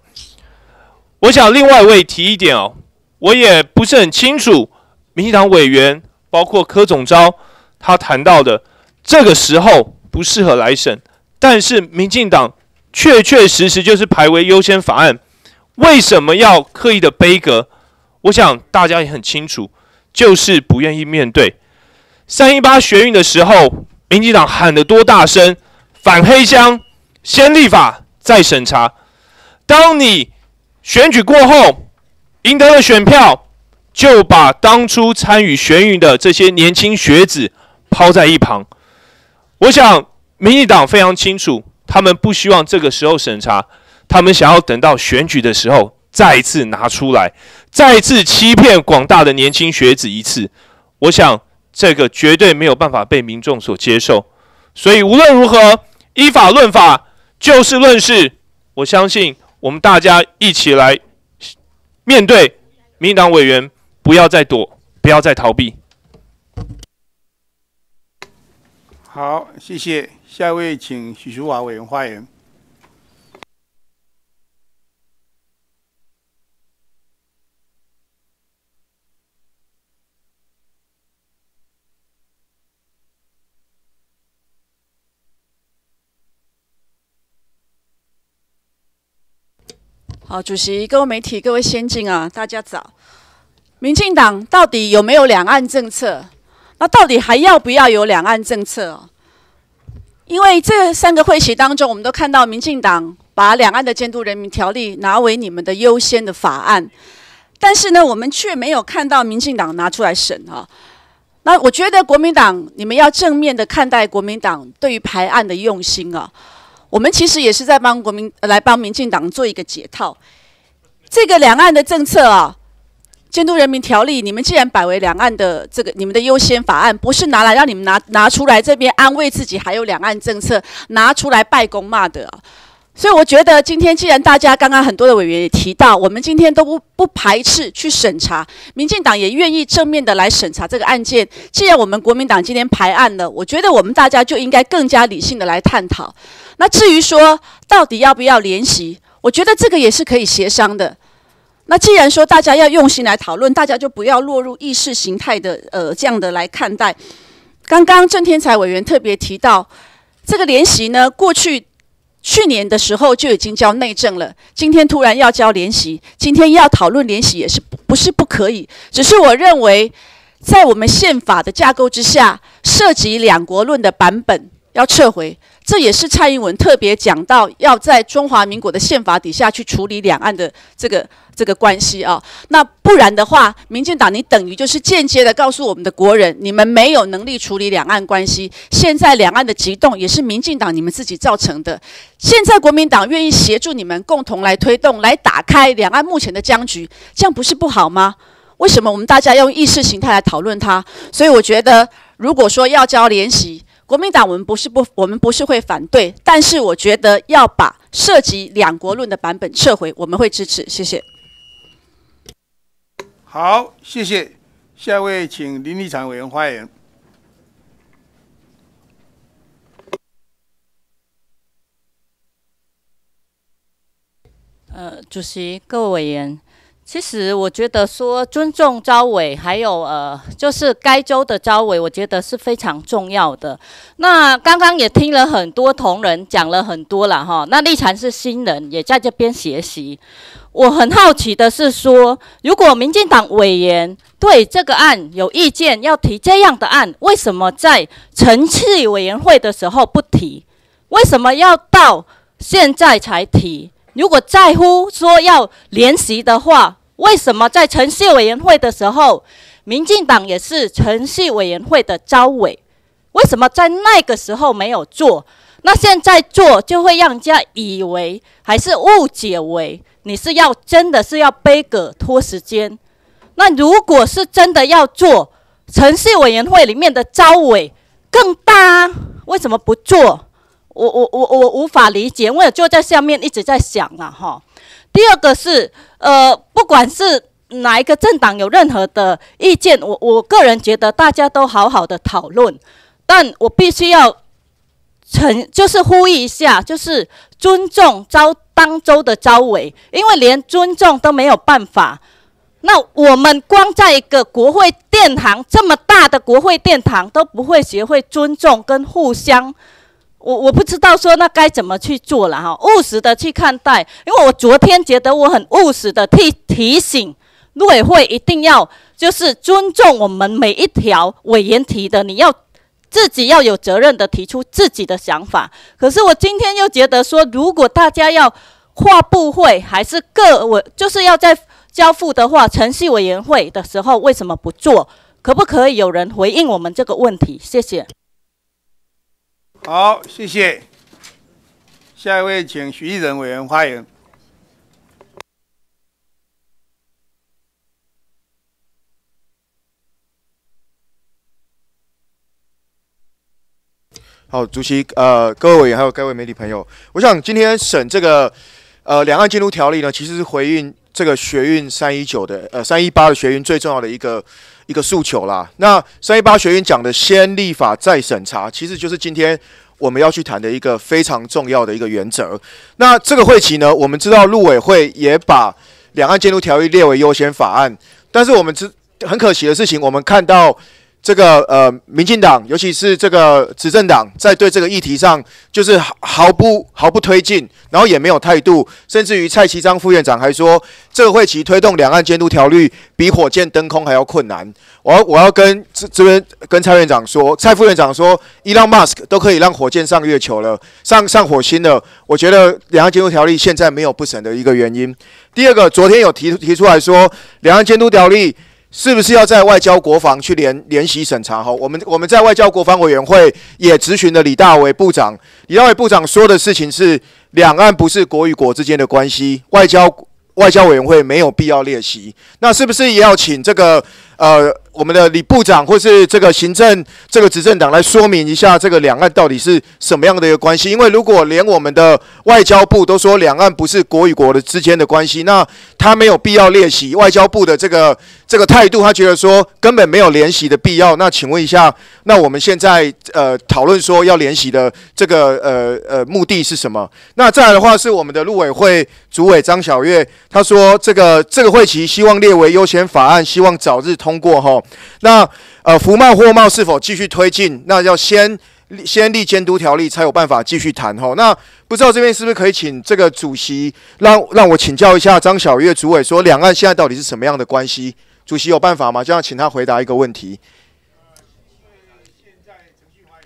我想另外我也提一点哦，我也不是很清楚，民进党委员包括柯总召他谈到的这个时候不适合来审，但是民进党确确实实就是排为优先法案，为什么要刻意的悲歌？我想大家也很清楚，就是不愿意面对三一八学运的时候。民进党喊得多大声，反黑箱，先立法再审查。当你选举过后赢得了选票，就把当初参与选运的这些年轻学子抛在一旁。我想民进党非常清楚，他们不希望这个时候审查，他们想要等到选举的时候再一次拿出来，再一次欺骗广大的年轻学子一次。我想。这个绝对没有办法被民众所接受，所以无论如何，依法论法，就事论事。我相信我们大家一起来面对民党委员，不要再躲，不要再逃避。好，谢谢。下一位，请许淑华委员发言。好，主席、各位媒体、各位先进啊，大家早。民进党到底有没有两岸政策？那到底还要不要有两岸政策？因为这三个会期当中，我们都看到民进党把两岸的监督人民条例拿为你们的优先的法案，但是呢，我们却没有看到民进党拿出来审啊。那我觉得国民党，你们要正面的看待国民党对于排案的用心啊。我们其实也是在帮国民来帮民进党做一个解套。这个两岸的政策啊，监督人民条例，你们既然摆为两岸的这个你们的优先法案，不是拿来让你们拿拿出来这边安慰自己，还有两岸政策拿出来拜公骂的。所以我觉得今天既然大家刚刚很多的委员也提到，我们今天都不不排斥去审查，民进党也愿意正面的来审查这个案件。既然我们国民党今天排案了，我觉得我们大家就应该更加理性的来探讨。那至于说到底要不要联席，我觉得这个也是可以协商的。那既然说大家要用心来讨论，大家就不要落入意识形态的呃这样的来看待。刚刚郑天才委员特别提到，这个联席呢，过去去年的时候就已经交内政了，今天突然要交联席，今天要讨论联席也是不是不可以？只是我认为，在我们宪法的架构之下，涉及两国论的版本要撤回。这也是蔡英文特别讲到，要在中华民国的宪法底下去处理两岸的这个这个关系啊。那不然的话，民进党你等于就是间接的告诉我们的国人，你们没有能力处理两岸关系。现在两岸的激动也是民进党你们自己造成的。现在国民党愿意协助你们共同来推动，来打开两岸目前的僵局，这样不是不好吗？为什么我们大家用意识形态来讨论它？所以我觉得，如果说要交联席。国民党，我们不是不，我们不是会反对，但是我觉得要把涉及两国论的版本撤回，我们会支持。谢谢。好，谢谢。下一位，请林立场委员发言。呃，主席、各位委员，其实我觉得说尊重招委，还有呃，就是该州的招委，我觉得是非常重要的。那刚刚也听了很多同仁讲了很多了哈。那立禅是新人，也在这边学习。我很好奇的是说，如果民进党委员对这个案有意见，要提这样的案，为什么在城市委员会的时候不提？为什么要到现在才提？如果在乎说要联席的话，为什么在城市委员会的时候，民进党也是城市委员会的招委？为什么在那个时候没有做？那现在做就会让人家以为还是误解为你是要真的是要背个拖时间？那如果是真的要做，城市委员会里面的招委更大，为什么不做？我我我我无法理解，我也就在下面一直在想啊，哈。第二个是，呃，不管是哪一个政党有任何的意见，我我个人觉得大家都好好的讨论，但我必须要成就是呼吁一下，就是尊重招当州的招委，因为连尊重都没有办法，那我们光在一个国会殿堂这么大的国会殿堂都不会学会尊重跟互相。我我不知道说那该怎么去做了哈，务实的去看待，因为我昨天觉得我很务实的提提醒陆委会一定要就是尊重我们每一条委员提的，你要自己要有责任的提出自己的想法。可是我今天又觉得说，如果大家要跨部会还是各委，就是要在交付的话，程序委员会的时候为什么不做？可不可以有人回应我们这个问题？谢谢。好，谢谢。下一位，请徐艺仁委员发言。好，主席，呃，各位委员还有各位媒体朋友，我想今天审这个呃两岸监督条例呢，其实是回应这个学运三一九的呃三一八的学运最重要的一个一个诉求啦。那三一八学院讲的先立法再审查，其实就是今天。我们要去谈的一个非常重要的一个原则。那这个会期呢，我们知道陆委会也把两岸监督条例列为优先法案，但是我们知很可惜的事情，我们看到。这个呃，民进党尤其是这个执政党，在对这个议题上就是毫不毫不推进，然后也没有态度，甚至于蔡其章副院长还说，这会期推动两岸监督条例比火箭登空还要困难。我要我要跟这这边跟蔡院长说，蔡副院长说，伊朗马斯克都可以让火箭上月球了，上上火星了。我觉得两岸监督条例现在没有不审的一个原因。第二个，昨天有提提出来说，两岸监督条例。是不是要在外交国防去联联席审查？哈，我们我们在外交国防委员会也咨询了李大为部长，李大为部长说的事情是，两岸不是国与国之间的关系，外交外交委员会没有必要列席。那是不是也要请这个呃？我们的李部长或是这个行政这个执政党来说明一下，这个两岸到底是什么样的一个关系？因为如果连我们的外交部都说两岸不是国与国的之间的关系，那他没有必要列席。外交部的这个这个态度，他觉得说根本没有联席的必要。那请问一下，那我们现在呃讨论说要联席的这个呃呃目的是什么？那再来的话，是我们的陆委会主委张晓月，他说这个这个会期希望列为优先法案，希望早日通过哈。那呃，服贸货贸是否继续推进？那要先先立监督条例，才有办法继续谈吼。那不知道这边是不是可以请这个主席让让我请教一下张小月主委，说两岸现在到底是什么样的关系？主席有办法吗？就要请他回答一个问题。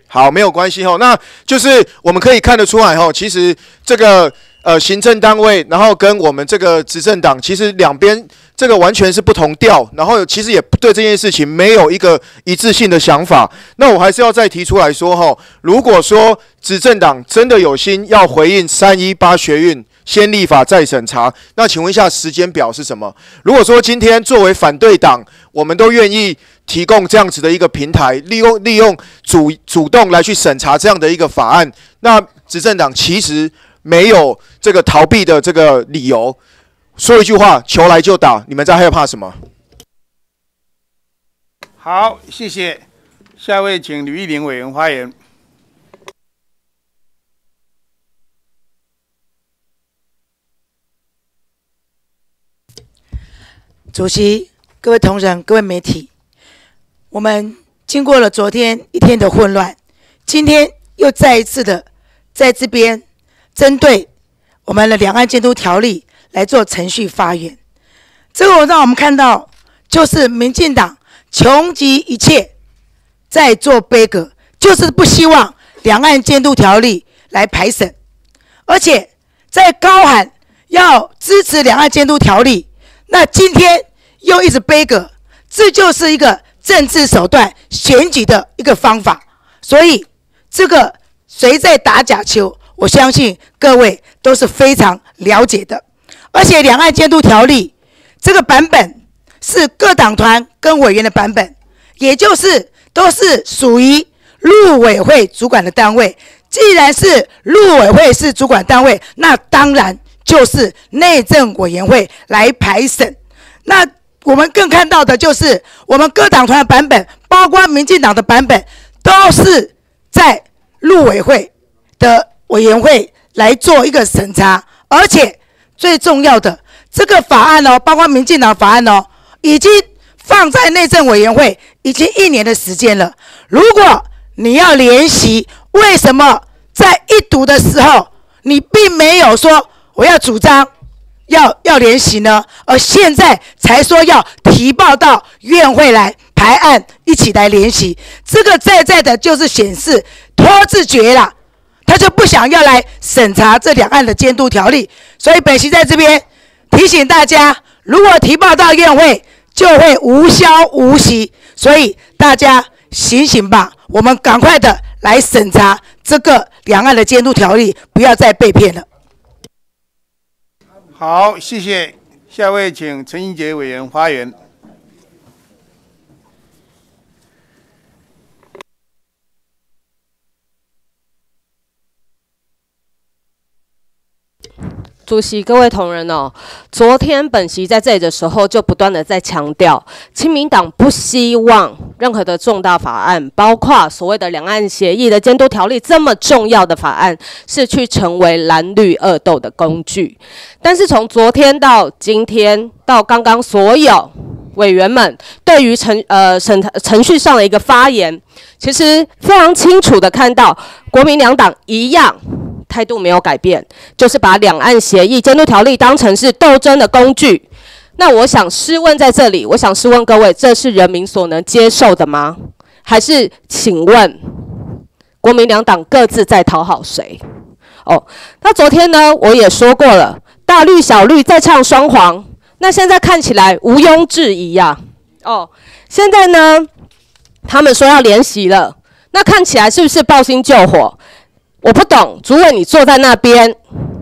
好，没有关系吼。那就是我们可以看得出来吼，其实这个呃行政单位，然后跟我们这个执政党，其实两边。这个完全是不同调，然后其实也对这件事情没有一个一致性的想法。那我还是要再提出来说哈，如果说执政党真的有心要回应三一八学运先立法再审查，那请问一下时间表是什么？如果说今天作为反对党，我们都愿意提供这样子的一个平台，利用利用主主动来去审查这样的一个法案，那执政党其实没有这个逃避的这个理由。说一句话，球来就打，你们在害怕什么？好，谢谢。下一位，请吕玉玲委员发言。主席、各位同仁、各位媒体，我们经过了昨天一天的混乱，今天又再一次的在这边针对我们的两岸监督条例来做程序发言。这个让我们看到，就是民进党穷极一切在做杯葛，就是不希望两岸监督条例来排审，而且在高喊要支持两岸监督条例，那今天又一直杯葛，这就是一个政治手段、选举的一个方法。所以，这个谁在打假球，我相信各位都是非常了解的。而且，两岸监督条例。这个版本是各党团跟委员的版本，也就是都是属于陆委会主管的单位。既然是陆委会是主管单位，那当然就是内政委员会来排审。那我们更看到的就是我们各党团的版本，包括民进党的版本，都是在陆委会的委员会来做一个审查，而且最重要的。这个法案哦，包括民进党法案哦，已经放在内政委员会已经一年的时间了。如果你要联席，为什么在一读的时候你并没有说我要主张要要联席呢？而现在才说要提报到院会来排案，一起来联席，这个在在的就是显示拖字诀了，他就不想要来审查这两岸的监督条例，所以本席在这边。提醒大家，如果提报到院会，就会无消无息，所以大家醒醒吧！我们赶快的来审查这个两岸的监督条例，不要再被骗了。好，谢谢。下位请陈英杰委员发言。主席、各位同仁哦，昨天本席在这里的时候，就不断的在强调，亲民党不希望任何的重大法案，包括所谓的两岸协议的监督条例这么重要的法案，是去成为蓝绿恶斗的工具。但是从昨天到今天到刚刚，所有委员们对于程呃审程序上的一个发言，其实非常清楚的看到，国民两党一样。态度没有改变，就是把两岸协议监督条例当成是斗争的工具。那我想试问在这里，我想试问各位，这是人民所能接受的吗？还是请问国民两党各自在讨好谁？哦，那昨天呢，我也说过了，大绿小绿在唱双簧，那现在看起来毋庸置疑呀。哦，现在呢，他们说要联席了，那看起来是不是抱薪救火？我不懂，主委，你坐在那边，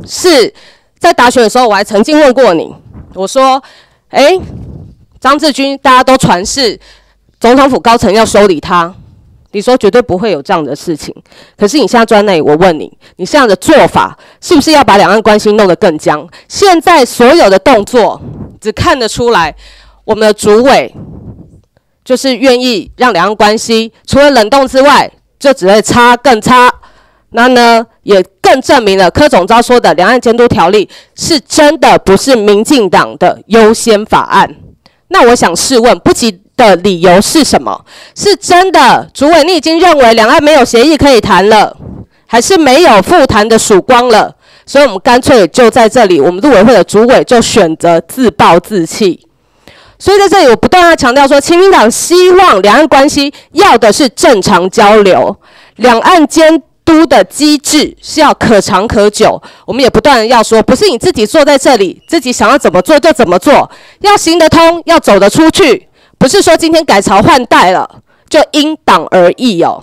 是在打选的时候，我还曾经问过你，我说，哎，张志军，大家都传是总统府高层要收理他，你说绝对不会有这样的事情。可是你现在坐在那里，我问你，你这样的做法是不是要把两岸关系弄得更僵？现在所有的动作，只看得出来，我们的主委就是愿意让两岸关系除了冷冻之外，就只会差更差。那呢，也更证明了柯总召说的两岸监督条例是真的不是民进党的优先法案。那我想试问，不急的理由是什么？是真的，主委你已经认为两岸没有协议可以谈了，还是没有复谈的曙光了？所以我们干脆就在这里，我们陆委会的主委就选择自暴自弃。所以在这里，我不断要强调说，亲民党希望两岸关系要的是正常交流，两岸间。都的机制是要可长可久，我们也不断要说，不是你自己坐在这里，自己想要怎么做就怎么做，要行得通，要走得出去，不是说今天改朝换代了就因党而异哦。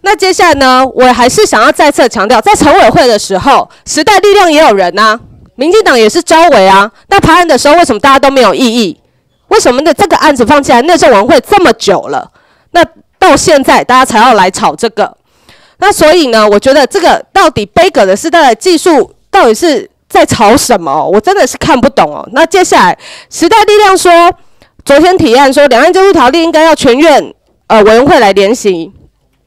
那接下来呢，我还是想要再次强调，在筹委会的时候，时代力量也有人呐，民进党也是招委啊。那排案的时候，为什么大家都没有异议？为什么呢？这个案子放起来内政委员会这么久了，那到现在大家才要来吵这个？那所以呢，我觉得这个到底背葛的是它的技术到底是在吵什么？我真的是看不懂哦。那接下来时代力量说，昨天提案说两岸监督条例应该要全院呃委员会来联席。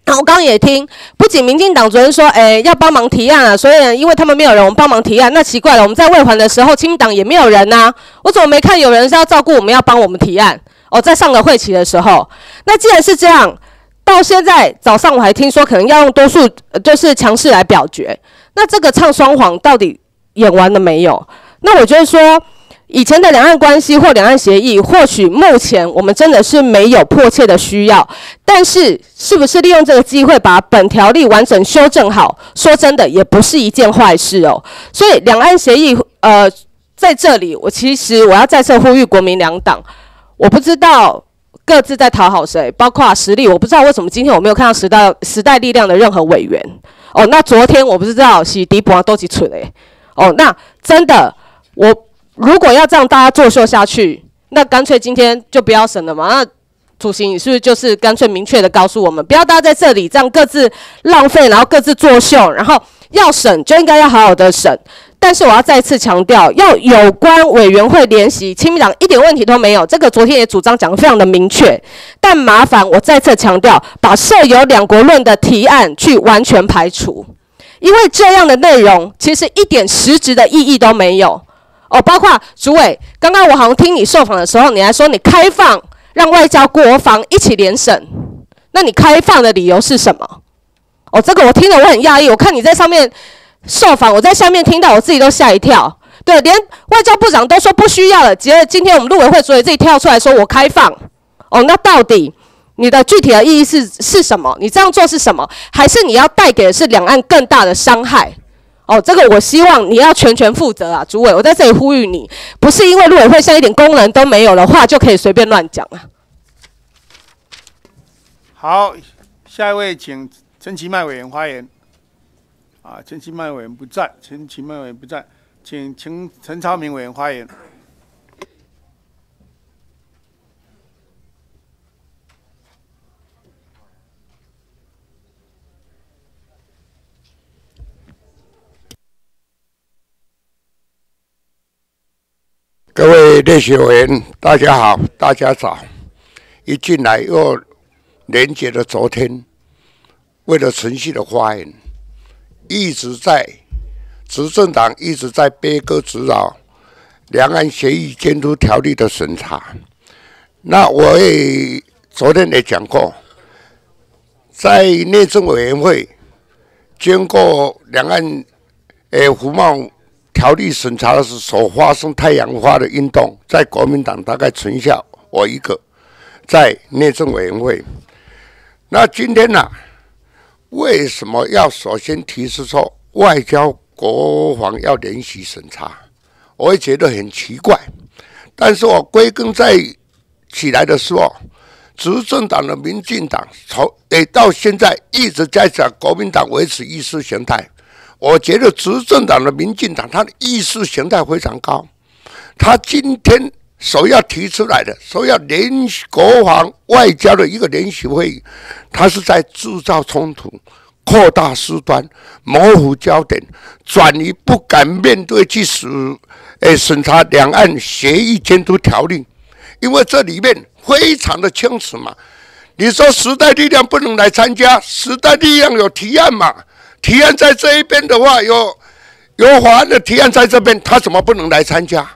那我刚刚也听，不仅民进党昨天说，哎，要帮忙提案啊，所以因为他们没有人，我们帮忙提案。那奇怪了，我们在未还的时候，亲民党也没有人呐，我怎么没看有人是要照顾我们，要帮我们提案？哦，在上个会期的时候，那既然是这样，到现在早上我还听说可能要用多数，就是强势来表决。那这个唱双簧到底演完了没有？那我觉得说。以前的两岸关系或两岸协议，或许目前我们真的是没有迫切的需要，但是是不是利用这个机会把本条例完整修正好？说真的，也不是一件坏事哦。所以两岸协议，呃，在这里，我其实我要再次呼吁国民两党，我不知道各自在讨好谁，包括实力，我不知道为什么今天我没有看到时代时代力量的任何委员哦。那昨天我不知道是迪博都几蠢嘞哦。那真的我。如果要这样大家作秀下去，那干脆今天就不要审了嘛。那主席，你是不是就是干脆明确的告诉我们，不要大家在这里这样各自浪费，然后各自作秀，然后要审就应该要好好的审。但是我要再次强调，要有关委员会联席，亲民党一点问题都没有，这个昨天也主张讲的非常的明确。但麻烦我再次强调，把设有两国论的提案去完全排除，因为这样的内容其实一点实质的意义都没有。哦，包括主委，刚刚我好像听你受访的时候，你还说你开放让外交、国防一起联审，那你开放的理由是什么？哦，这个我听了我很讶异。我看你在上面受访，我在下面听到，我自己都吓一跳。对，连外交部长都说不需要了，结果今天我们陆委会主委自己跳出来说我开放。哦，那到底你的具体的意义是是什么？你这样做是什么？还是你要带给的是两岸更大的伤害？哦，这个我希望你要全权负责啊，主委，我在这里呼吁你，不是因为陆委会现在一点功能都没有的话，就可以随便乱讲啊。好，下一位请陈其迈委员发言。啊，陈其迈委员不在，陈其迈委员不在，请请陈超明委员发言。各位列席委员，大家好，大家早。一进来又连接了昨天，为了程序的发言，一直在执政党一直在背歌指导两岸协议监督条例的审查。那我也昨天也讲过，在内政委员会经过两岸诶胡茂。条例审查的是所发生太阳花的运动，在国民党大概存下我一个，在内政委员会。那今天呢，为什么要首先提出说外交国防要联席审查？我也觉得很奇怪。但是我归根在起来的时候，执政党的民进党从诶到现在一直在讲国民党维持意识形态。我觉得执政党的民进党，他的意识形态非常高。他今天首要提出来的，首要联国防外交的一个联席会议，他是在制造冲突、扩大事端、模糊焦点、转移不敢面对去审，诶审查两岸协议监督条例。因为这里面非常的清楚嘛。你说时代力量不能来参加，时代力量有提案嘛？提案在这一边的话，有有法案的提案在这边，他怎么不能来参加？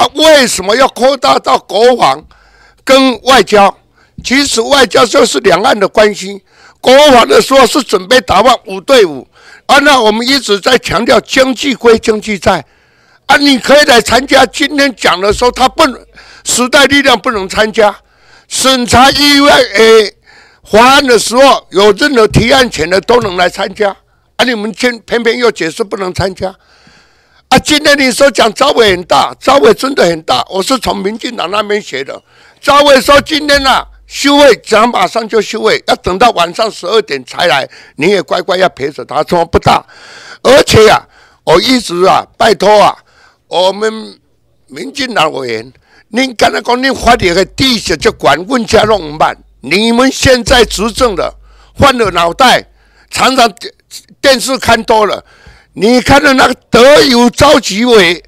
啊，为什么要扩大到国防跟外交？其实外交就是两岸的关系，国防的时候是准备打完五对五。啊，那我们一直在强调经济归经济在，啊，你可以来参加。今天讲的时候，他不能时代力量不能参加审查意外诶法案的时候，有任何提案权的都能来参加。啊！你们偏偏偏又解释不能参加啊！今天你说讲招委很大，招委真的很大。我是从民进党那边学的。招委说今天啊休会，讲马上就休会，要等到晚上十二点才来。你也乖乖要陪着他，说不大。而且啊，我一直啊拜托啊，我们民进党委员，您刚才讲您发点个地下就管问家弄办？你们现在执政的换了脑袋，常常。电视看多了，你看到那个德友召集委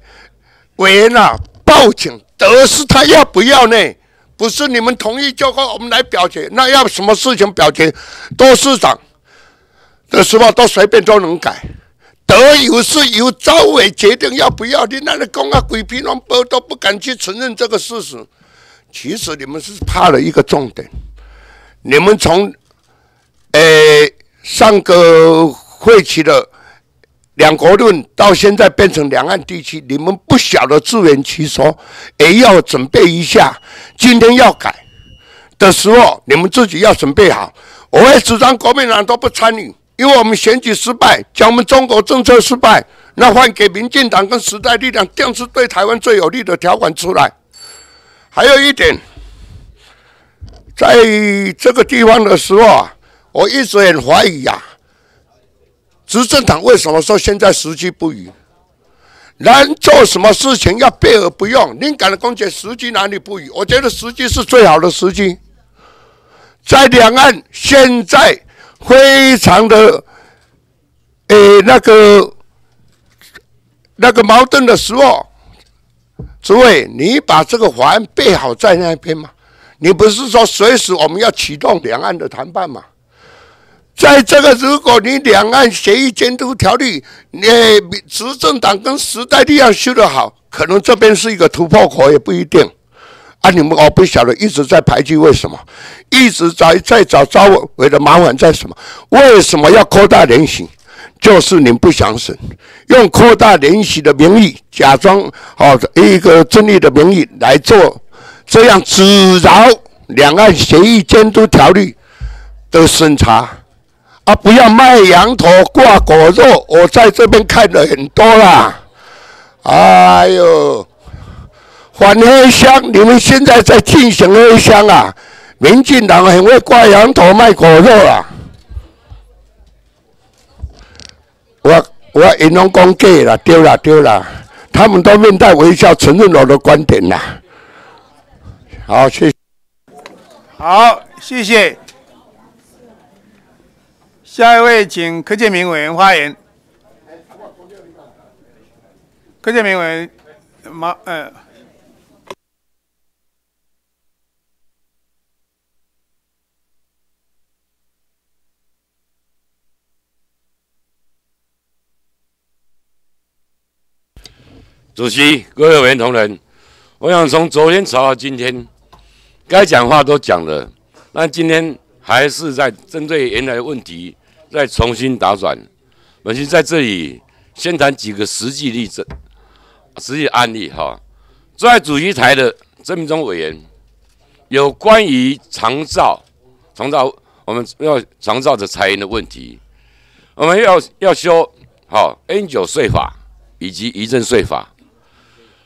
委员啊，报警，德是他要不要呢？不是你们同意就够我们来表决，那要什么事情表决，都市长的时候都随便都能改。德有是由赵伟决定要不要，的那个公安鬼皮龙波都不敢去承认这个事实。其实你们是怕了一个重点，你们从，诶上个会期的两国论到现在变成两岸地区，你们不晓得自圆其说，也要准备一下。今天要改的时候，你们自己要准备好。我会主张国民党都不参与，因为我们选举失败，将我们中国政策失败，那换给民进党跟时代力量，定是对台湾最有利的条款出来。还有一点，在这个地方的时候啊，我一直很怀疑呀，执政党为什么说现在时机不宜？人做什么事情要备而不用？敏感的攻击时机哪里不宜？我觉得时机是最好的时机，在两岸现在非常的，诶那个那个矛盾的时候。诸位，你把这个法案备好在那边吗？你不是说随时我们要启动两岸的谈判吗？在这个，如果你两岸协议监督条例，你执政党跟时代力量修得好，可能这边是一个突破口，也不一定。啊，你们我不晓得一直在排挤，为什么？一直在在找招委的麻烦在什么？为什么要扩大联席？就是你不想审，用扩大联席的名义，假装哦一个正义的名义来做，这样阻挠两岸协议监督条例的审查，啊，不要卖羊头挂果肉。我在这边看了很多啦，哎呦，反黑箱，你们现在在进行黑箱啊？民进党很会挂羊头卖狗肉啊。我我引用讲假了，丢了丢了，他们都面带微笑承认我的观点啦。好，谢谢。好，谢谢。下一位，请柯建明委员发言。柯建明委员，马呃。主席，各位委员同仁，我想从昨天吵到今天，该讲话都讲了，那今天还是在针对原来的问题再重新打转。我先在这里先谈几个实际例子、实际案例哈。坐在主席台的郑明忠委员，有关于长照、长照我们要长照的裁员的问题，我们要要修好 N 九税法以及遗赠税法。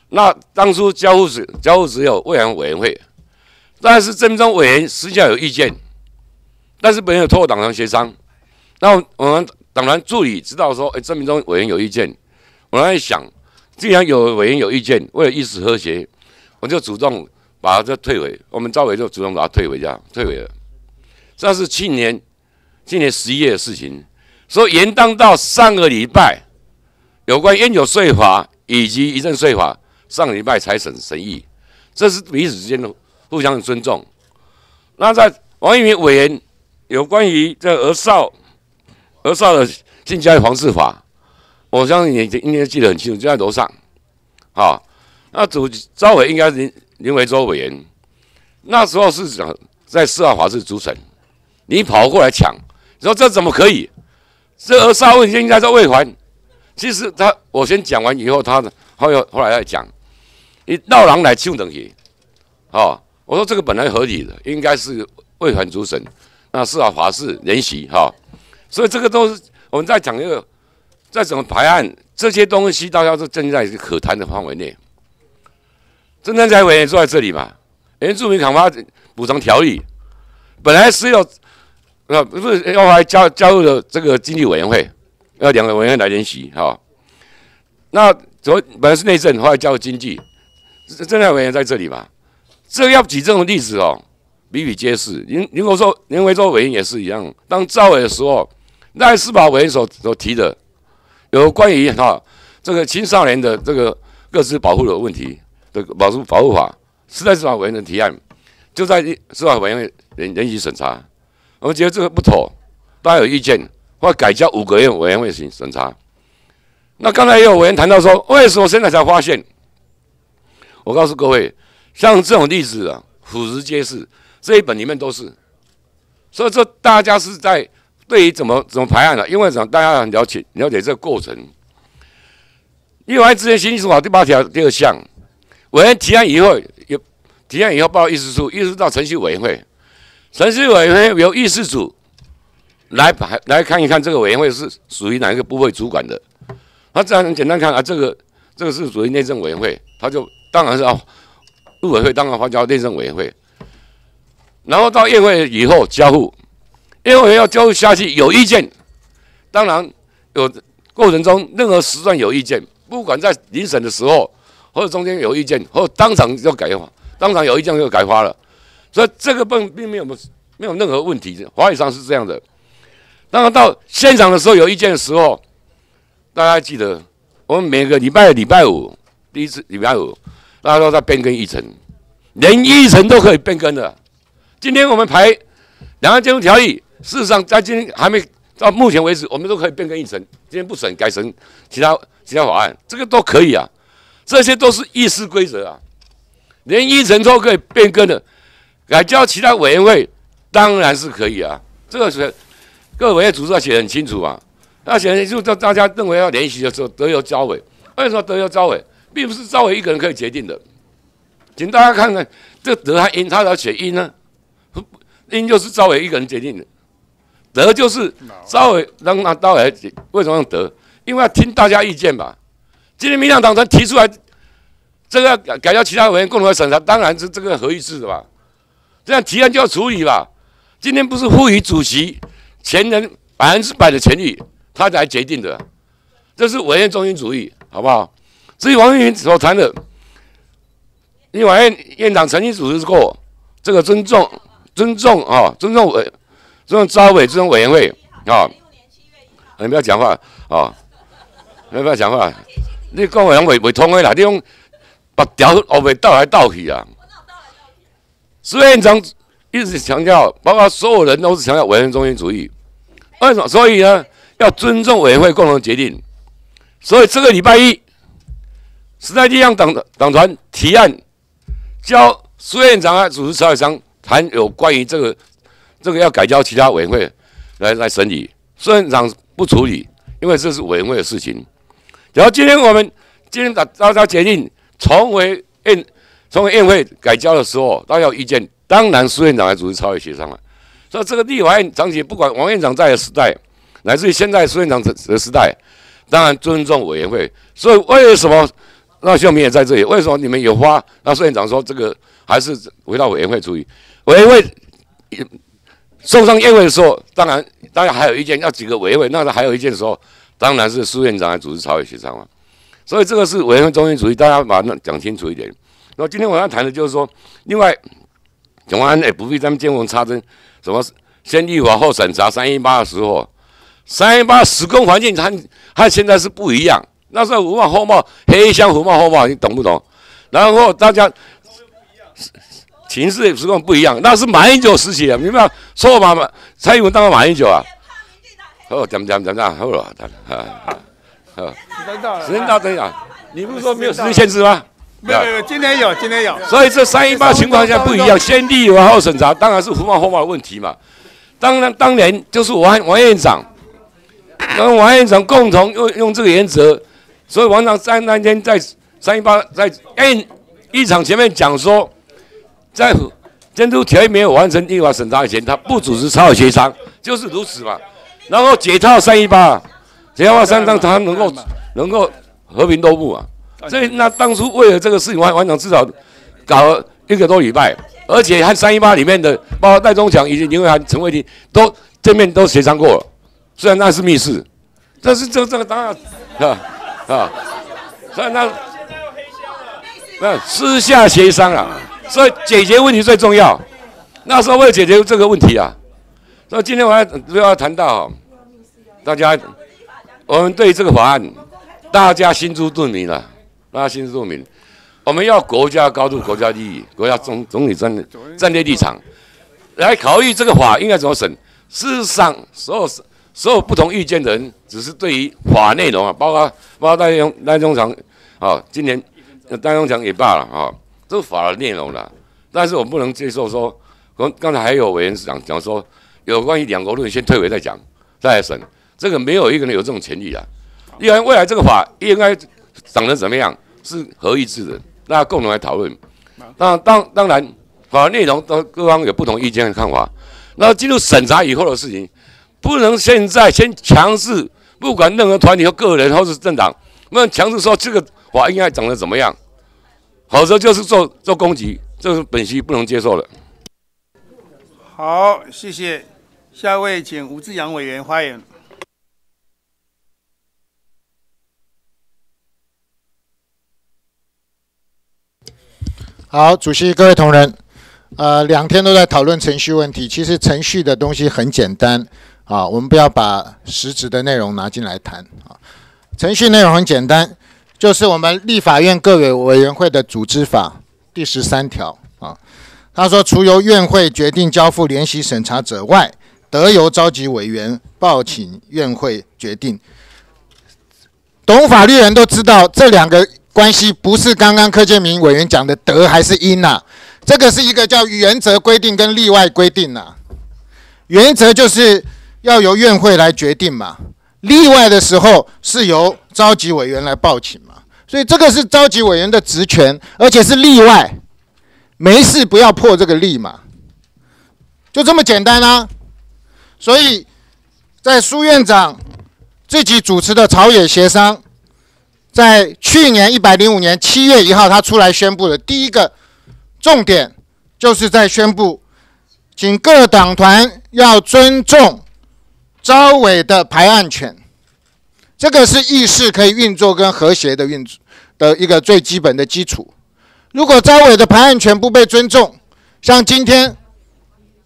那当初交付只交付只有未完委员会，但是郑中委员私下有意见，但是没有透过党团协商。那我们党团助理知道说，哎，郑明忠委员有意见，我在想，既然有委员有意见，为了一时和谐，我就主动把这退回。我们赵伟就主动把它退回，家退回了。这是去年今年十一月的事情，说延宕到上个礼拜，有关烟酒税法以及遗赠税法。上礼拜才审审议，这是彼此之间的互相尊重。那在王一鸣委员有关于这儿少儿少的性教育防治法，我相信你应该记得很清楚，就在楼上。好，那主招委应该是林林维洲委员，那时候是讲在司法法制主审，你跑过来抢，你说这怎么可以？这儿少问题应该在未还。其实他我先讲完以后，他后又后来再讲。你闹狼来就等于，哦，我说这个本来合理的，应该是未还主审，那司法法事联席哈，所以这个都是我们在讲一个，在怎么排案这些东西，大家都正在可谈的范围内。侦探财委员坐在这里嘛，原住民砍伐补偿条例本来是要，呃，不是要来加加入的这个经济委员会，要两个委员来联席哈，那昨本来是内政，后来加入经济。侦查委员在这里嘛？这要举这种例子哦，比比皆是。林林国说，林维洲委员也是一样。当赵委的时候，那司法委员所所提的有关于哈这个青少年的这个各自保护的问题的保护保护法，时代司法委员的提案，就在司法委员会联联席审查，我们觉得这个不妥，大家有意见，或改交五个月委员会审审查。那刚才也有委员谈到说，为什么现在才发现？我告诉各位，像这种例子啊，俯拾皆是，这一本里面都是。所以说，大家是在对于怎么怎么排案的，因为什么大家很了解了解这个过程。立法院之前新刑法第八条第二项，委员提案以后有提案以后报议事处，议事到程序委员会，程序委员会由议事组来排来看一看这个委员会是属于哪一个部位主管的。他这样很简单看啊，这个这个是属于内政委员会，他就当然是啊，陆委会当然发交内政委员会，然后到议会以后交付，议会要交下去有意见，当然有过程中任何时段有意见。不管在临审的时候，或者中间有意见，或者当场就改，当场有意见就改发了，所以这个并并没有没有任何问题。法理上是这样的。当然到现场的时候有意见的时候，大家记得，我们每个礼拜礼拜五第一次礼拜五，大家都在变更议程，连议程都可以变更的。今天我们排两岸监督条例，事实上在今天还没到目前为止，我们都可以变更议程。今天不审改成其他。其他法案，这个都可以啊，这些都是议事规则啊，连议程都可以变更的，改交其他委员会当然是可以啊，这个是各委员组织要写很清楚啊，那写清楚，就大家认为要联席的时候，德由交委，为什么德由交委，并不是招委一个人可以决定的，请大家看看这德和英，他要写英呢，英就是招委一个人决定的，德就是稍微让那招委为什么用德？因为要听大家意见吧。今天民党党团提出来，这个改改掉其他委员共同来审查，当然是这个合议制的吧。这样提案就要处理吧。今天不是赋予主席前人百分之百的权利，他才决定的，这是委员中心主义，好不好？至于王玉云所谈的，立法院院长曾经组织过这个尊重、尊重啊，尊重委、这种招委、这种委员会啊。你不要讲话啊。你不要讲话？你讲话拢未未通的啦！你用把条后面倒来倒去啊！苏院长一直强调，包括所有人都是强调委员中心主义。为什么？所以呢，要尊重委员会共同决定。所以这个礼拜一，时代力量党党团提案，交苏院长啊主持朝野商谈有关于这个这个要改交其他委员会来来审理。苏院长不处理，因为这是委员会的事情。然后今天我们今天大大家决定重回宴重回宴会改交的时候，大家有意见，当然苏院长来主持超越协商了。所以这个立法院长期不管王院长在的时代，乃至于现在苏院长的时代，当然尊重委员会。所以为什么那秀明也在这里？为什么你们有发？那苏院长说这个还是回到委员会处理。委员会送上宴会的时候，当然大家还有意见，要几个委员会，那还有意见的时候。当然是苏院长来主持朝野协商嘛，所以这个是委员会中心主义，大家把它讲清楚一点。那今天我要谈的就是说，另外，蒋万安也不必咱们见缝插针，什么先立法后审查三一八的时候，三一八施工环境和和现在是不一样。那时候胡帽后帽，黑箱胡帽后帽，你懂不懂？然后大家情势施工不一样，那是马英九时期了，明白？错嘛嘛，蔡英文当了马英九啊。哦，怎么怎么怎么好了，啊啊！时间到了，时间到等一下，你不是说没有时间限制吗？没有没有，今天有，今天有。所以这三一八情况下不一样，先立完后审查，当然是胡茂后茂的问题嘛。当然当年就是王王院长跟王院长共同用用这个原则，所以王长在那天在三一八在议议场前面讲说，在监督条例没有完成立法审查以前，他不组织超额协商，就是如此嘛。然后解套三一八，解套三让他能够能够和平落幕啊！所以那当初为了这个事情，王王长至少搞了一个多礼拜，而且和三一八里面的，包括戴中强以及林伟涵、陈伟霆都见面都协商过了。虽然那是密室，但是这这个当然啊啊，所以那那私下协商啊，所以解决问题最重要。那时候为了解决这个问题啊。那今天我要主要谈到，大家，我们对这个法案，大家心知肚明了，大家心知肚明。我们要国家高度、国家利益、国家总总体战战略立场来考虑这个法应该怎么审。事实上，所有所有不同意见的人，只是对于法内容啊，包括包括戴中戴中强啊，今年戴中强也罢了啊，这是法的内容了。但是我不能接受说，刚刚才还有委员讲讲说，有关于两国论先退回再讲，再来审，这个没有一个人有这种权利啊。因为未来这个法应该长得怎么样，是合一致的，大家共同来讨论。那当当然，法内容都各方有不同意见和看法。那进入审查以后的事情，不能现在先强制，不管任何团体和个人或是政党，不能强制说这个法应该长得怎么样，否则就是做做攻击，这是本席不能接受的。好，谢谢。下一位，请吴志阳委员发言。好，主席，各位同仁，呃，两天都在讨论程序问题。其实程序的东西很简单啊，我们不要把实质的内容拿进来谈啊。程序内容很简单，就是我们立法院各委委员会的组织法第十三条啊。他说，除由院会决定交付联席审查者外，得由召集委员报请院会决定。懂法律人都知道这两个。关系不是刚刚柯建明委员讲的德还是因呐？这个是一个叫原则规定跟例外规定呐。原则就是要由院会来决定嘛，例外的时候是由召集委员来报请。所以这个是召集委员的职权，而且是例外，没事不要破这个例嘛，就这么简单啊。所以在苏院长自己主持的朝野协商。在去年一百零五年七月一号，他出来宣布的第一个重点，就是在宣布，请各党团要尊重招委的排案权，这个是议事可以运作跟和谐的运作的一个最基本的基础。如果招委的排案权不被尊重，像今天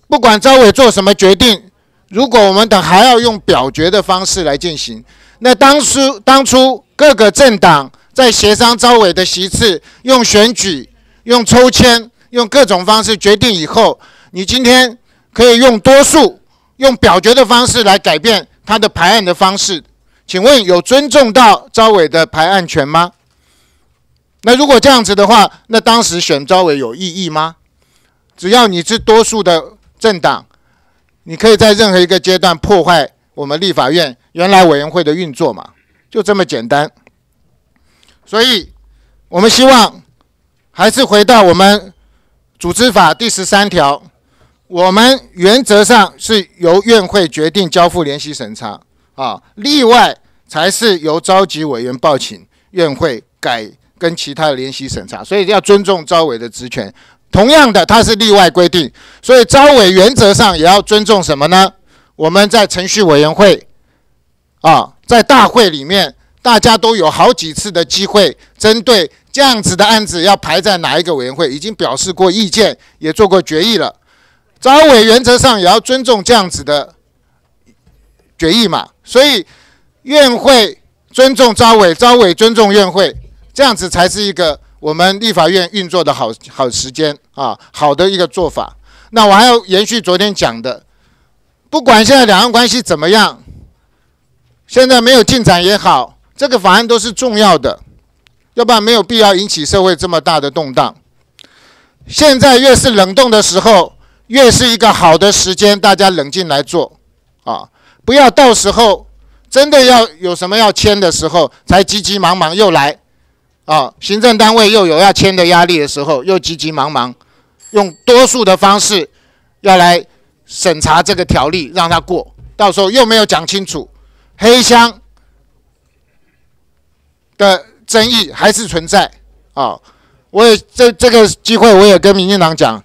不管招委做什么决定，如果我们等还要用表决的方式来进行，那当初当初。各个政党在协商招委的席次，用选举、用抽签、用各种方式决定以后，你今天可以用多数、用表决的方式来改变他的排案的方式。请问有尊重到招委的排案权吗？那如果这样子的话，那当时选招委有意义吗？只要你是多数的政党，你可以在任何一个阶段破坏我们立法院原来委员会的运作嘛？就这么简单，所以我们希望还是回到我们组织法第十三条，我们原则上是由院会决定交付联席审查啊，例外才是由召集委员报请院会改跟其他的联席审查，所以要尊重招委的职权。同样的，它是例外规定，所以招委原则上也要尊重什么呢？我们在程序委员会啊。在大会里面，大家都有好几次的机会，针对这样子的案子要排在哪一个委员会，已经表示过意见，也做过决议了。招委原则上也要尊重这样子的决议嘛，所以院会尊重招委，招委尊重院会，这样子才是一个我们立法院运作的好好时间啊，好的一个做法。那我还要延续昨天讲的，不管现在两岸关系怎么样。现在没有进展也好，这个法案都是重要的，要不然没有必要引起社会这么大的动荡。现在越是冷冻的时候，越是一个好的时间，大家冷静来做啊！不要到时候真的要有什么要签的时候，才急急忙忙又来啊！行政单位又有要签的压力的时候，又急急忙忙用多数的方式要来审查这个条例，让它过，到时候又没有讲清楚。黑箱的争议还是存在啊！我也这这个机会，我也跟民进党讲，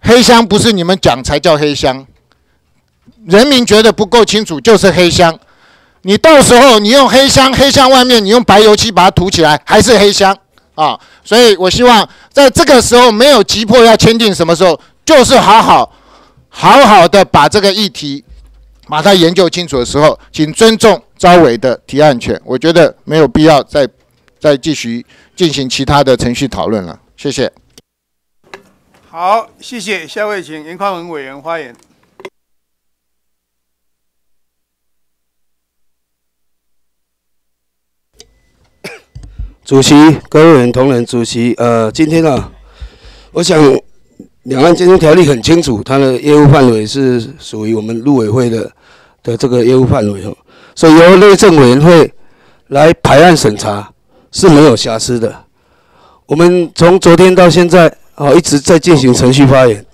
黑箱不是你们讲才叫黑箱，人民觉得不够清楚就是黑箱。你到时候你用黑箱，黑箱外面你用白油漆把它涂起来，还是黑箱啊！所以我希望在这个时候没有急迫要签订，什么时候就是好好好好的把这个议题。把它研究清楚的时候，请尊重招委的提案权。我觉得没有必要再再继续进行其他的程序讨论了。谢谢。好，谢谢。下位请严宽文委员发言。主席、各位委员同仁，主席，呃，今天啊，我想两岸监督条例很清楚，它的业务范围是属于我们陆委会的的这个业务范围哦，所以由内政委员会来排案审查是没有瑕疵的。我们从昨天到现在哦，一直在进行程序发言，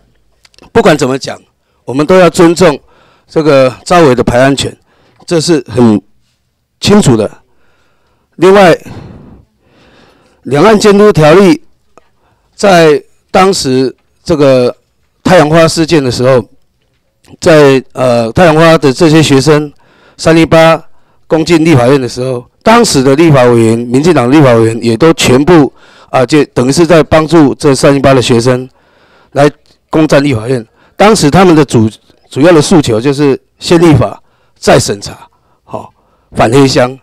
不管怎么讲，我们都要尊重这个招委的排案权，这是很清楚的。另外。两岸监督条例在当时这个太阳花事件的时候，在呃太阳花的这些学生三零八攻进立法院的时候，当时的立法委员、民进党立法委员也都全部啊，就等于是在帮助这三零八的学生来攻占立法院。当时他们的主主要的诉求就是先立法再审查，好反黑箱。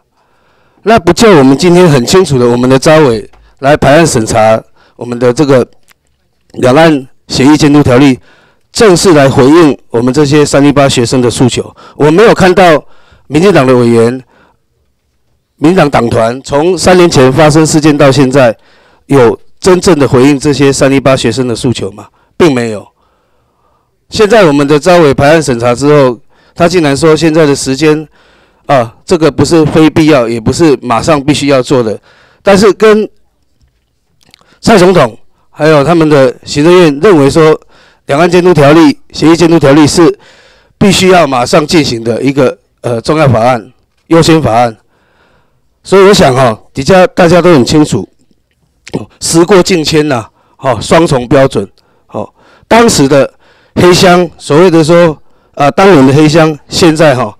那不就我们今天很清楚的，我们的招委来排案审查我们的这个两岸协议监督条例，正式来回应我们这些三一八学生的诉求。我没有看到民进党的委员、民党党团从三年前发生事件到现在，有真正的回应这些三一八学生的诉求吗？并没有。现在我们的招委排案审查之后，他竟然说现在的时间。啊，这个不是非必要，也不是马上必须要做的，但是跟蔡总统还有他们的行政院认为说，两岸监督条例、协议监督条例是必须要马上进行的一个呃重要法案、优先法案，所以我想哈，底下大家都很清楚，时过境迁呐，好双重标准，好当时的黑箱，所谓的说啊，当年的黑箱，现在哈。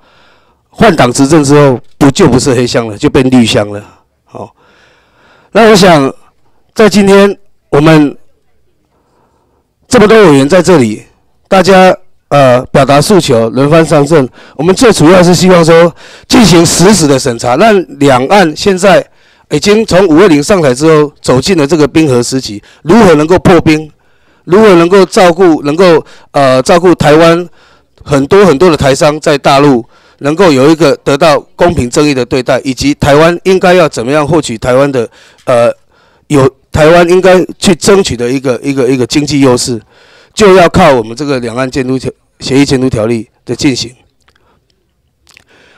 换党执政之后，不就不是黑箱了，就变绿箱了。好，那我想，在今天我们这么多委员在这里，大家呃表达诉求，轮番上阵，我们最主要是希望说进行实时的审查，让两岸现在已经从五二零上台之后走进了这个冰河时期，如何能够破冰，如何能够照顾，能够呃照顾台湾很多很多的台商在大陆。能够有一个得到公平正义的对待，以及台湾应该要怎么样获取台湾的呃有台湾应该去争取的一个一个一个经济优势，就要靠我们这个两岸监督条协议监督条例的进行。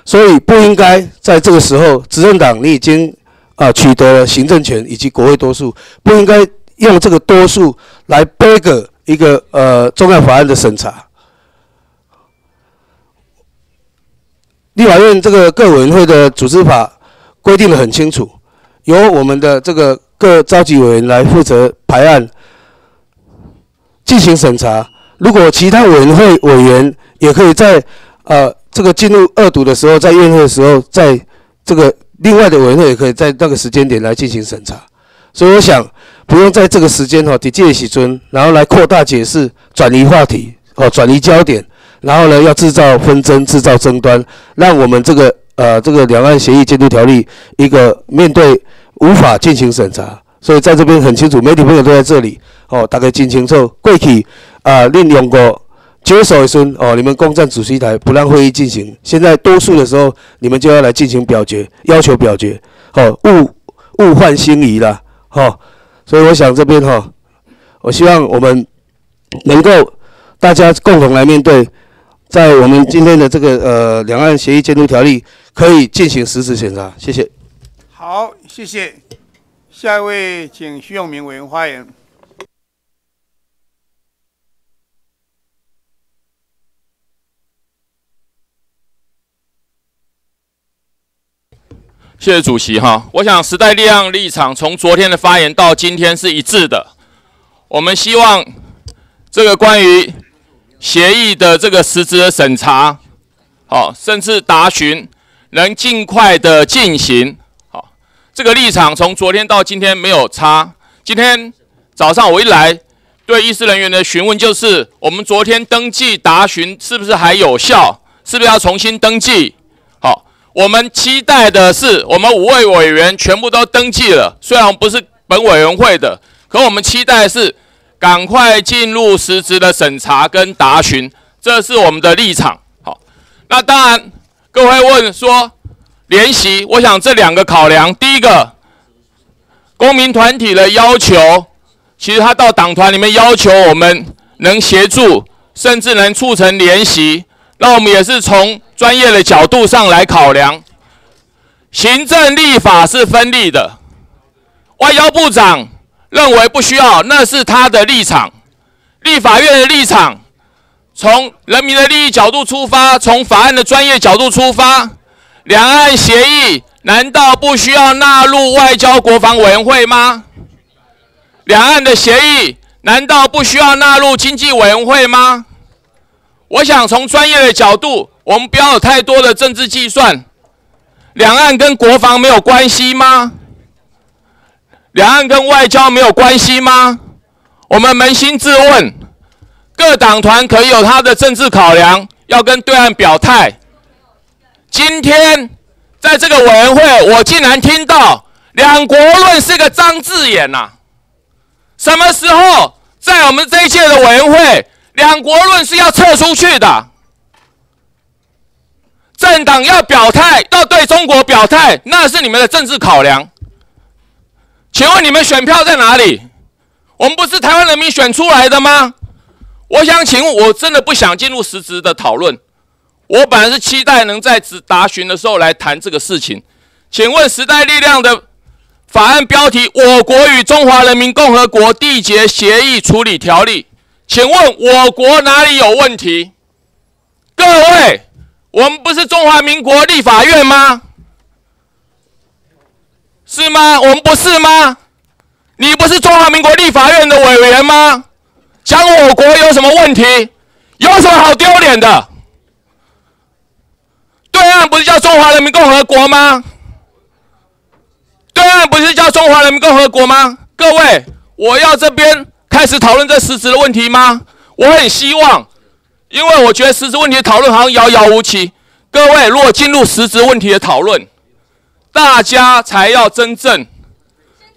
所以不应该在这个时候，执政党你已经啊取得了行政权以及国会多数，不应该用这个多数来背个一个呃重要法案的审查。立法院这个各委员会的组织法规定的很清楚，由我们的这个各召集委员来负责排案、进行审查。如果其他委员会委员也可以在呃这个进入二读的时候，在院会的时候，在这个另外的委员会也可以在那个时间点来进行审查。所以我想不用在这个时间哈，直接起尊，然后来扩大解释、转移话题哦，转移焦点。然后呢，要制造纷争、制造争端，让我们这个呃这个两岸协议监督条例一个面对无法进行审查，所以在这边很清楚，媒体朋友都在这里哦，大概听清楚，过去啊利用过接手一孙哦，你们攻占主席台不让会议进行，现在多数的时候你们就要来进行表决，要求表决，哦勿勿换心疑了，哈，所以我想这边哈，我希望我们能够大家共同来面对。在我们今天的这个呃两岸协议监督条例可以进行实质审查，谢谢。好，谢谢。下一位，请徐永明委员发言。谢谢主席哈，我想时代力量立场从昨天的发言到今天是一致的，我们希望这个关于。协议的这个实质的审查，好，甚至答询能尽快的进行，好，这个立场从昨天到今天没有差。今天早上我一来，对议事人员的询问就是：我们昨天登记答询是不是还有效？是不是要重新登记？好，我们期待的是，我们五位委员全部都登记了，虽然不是本委员会的，可我们期待是赶快进入实质的审查跟答询，这是我们的立场。好，那当然，各位问说联席，我想这两个考量，第一个，公民团体的要求，其实他到党团里面要求我们能协助，甚至能促成联席。那我们也是从专业的角度上来考量，行政立法是分立的。外交部长认为不需要，那是他的立场；立法院的立场，从人民的利益角度出发，从法案的专业角度出发，两岸协议难道不需要纳入外交国防委员会吗？两岸的协议难道不需要纳入经济委员会吗？我想从专业的角度，我们不要有太多的政治计算。两岸跟国防没有关系吗？两岸跟外交没有关系吗？我们扪心自问，各党团可以有他的政治考量，要跟对岸表态。今天在这个委员会，我竟然听到“两国论”是个脏字眼呐！什么时候在我们这一届的委员会？两国论是要撤出去的，政党要表态，要对中国表态，那是你们的政治考量。请问你们选票在哪里？我们不是台湾人民选出来的吗？我想请问，我真的不想进入实质的讨论。我本来是期待能在答询的时候来谈这个事情。请问时代力量的法案标题：我国与中华人民共和国缔结协议处理条例。请问我国哪里有问题？各位，我们不是中华民国立法院吗？是吗？我们不是吗？你不是中华民国立法院的委员吗？讲我国有什么问题？有什么好丢脸的？对岸不是叫中华人民共和国吗？对岸不是叫中华人民共和国吗？各位，我要这边。开始讨论这实质的问题吗？我很希望，因为我觉得实质问题的讨论好像遥遥无期。各位，如果进入实质问题的讨论，大家才要真正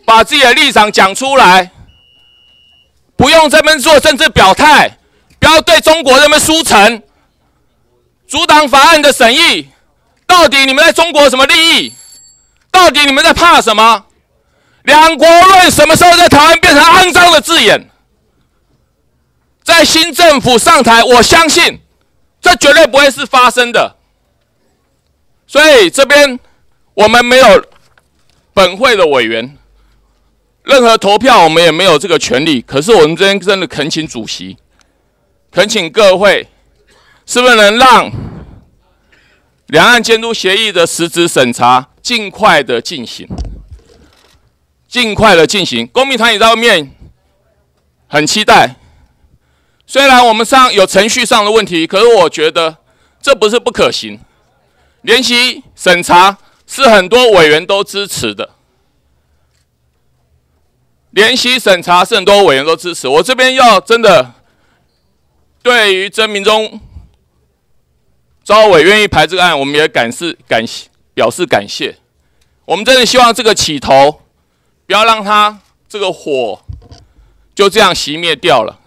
把自己的立场讲出来，不用这边做政治表态，不要对中国这边输诚，阻挡法案的审议。到底你们在中国什么利益？到底你们在怕什么？两国论什么时候在台湾变成肮脏的字眼？在新政府上台，我相信这绝对不会是发生的。所以这边我们没有本会的委员，任何投票我们也没有这个权利。可是我们这边真的恳请主席，恳请各位，是不是能让两岸监督协议的实质审查尽快的进行？尽快的进行，公民团体在外面很期待。虽然我们上有程序上的问题，可是我觉得这不是不可行。联席审查是很多委员都支持的，联席审查是很多委员都支持。我这边要真的对于曾明忠招委愿意排这个案，我们也感示感谢表示感谢。我们真的希望这个起头。不要让他这个火就这样熄灭掉了。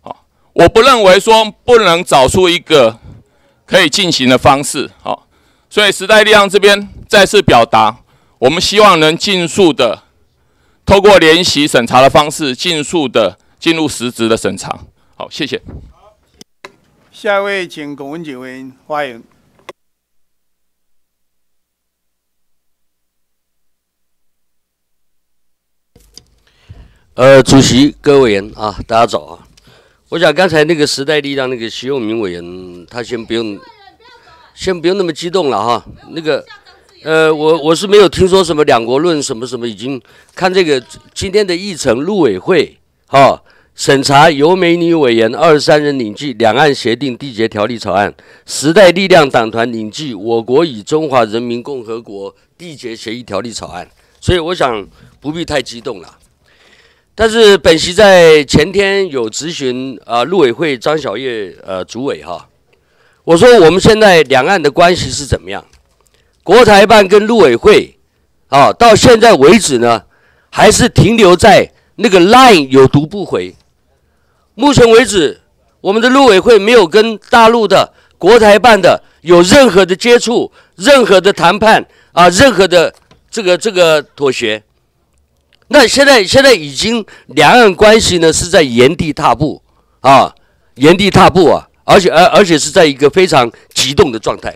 好，我不认为说不能找出一个可以进行的方式。好，所以时代力量这边再次表达，我们希望能尽速的透过联席审查的方式，尽速的进入实质的审查。好，谢谢。下一位，请龚文景委员发言。呃，主席、各位委员啊，大家早啊！我想刚才那个时代力量那个徐永明委员，他先不用，先不用那么激动了哈。那个，呃，我我是没有听说什么两国论什么什么，已经看这个今天的议程，陆委会哈审查由美女委员二十三人领记两岸协定缔结条例草案，时代力量党团领记我国与中华人民共和国缔结协议条例草案，所以我想不必太激动了。但是本席在前天有咨询啊，陆委会张晓叶呃主委哈，我说我们现在两岸的关系是怎么样？国台办跟陆委会啊，到现在为止呢，还是停留在那个 line 有读不回。目前为止，我们的陆委会没有跟大陆的国台办的有任何的接触、任何的谈判啊、任何的这个这个妥协。那现在现在已经两岸关系呢是在原地踏步啊，原地踏步啊，而且而而且是在一个非常激动的状态。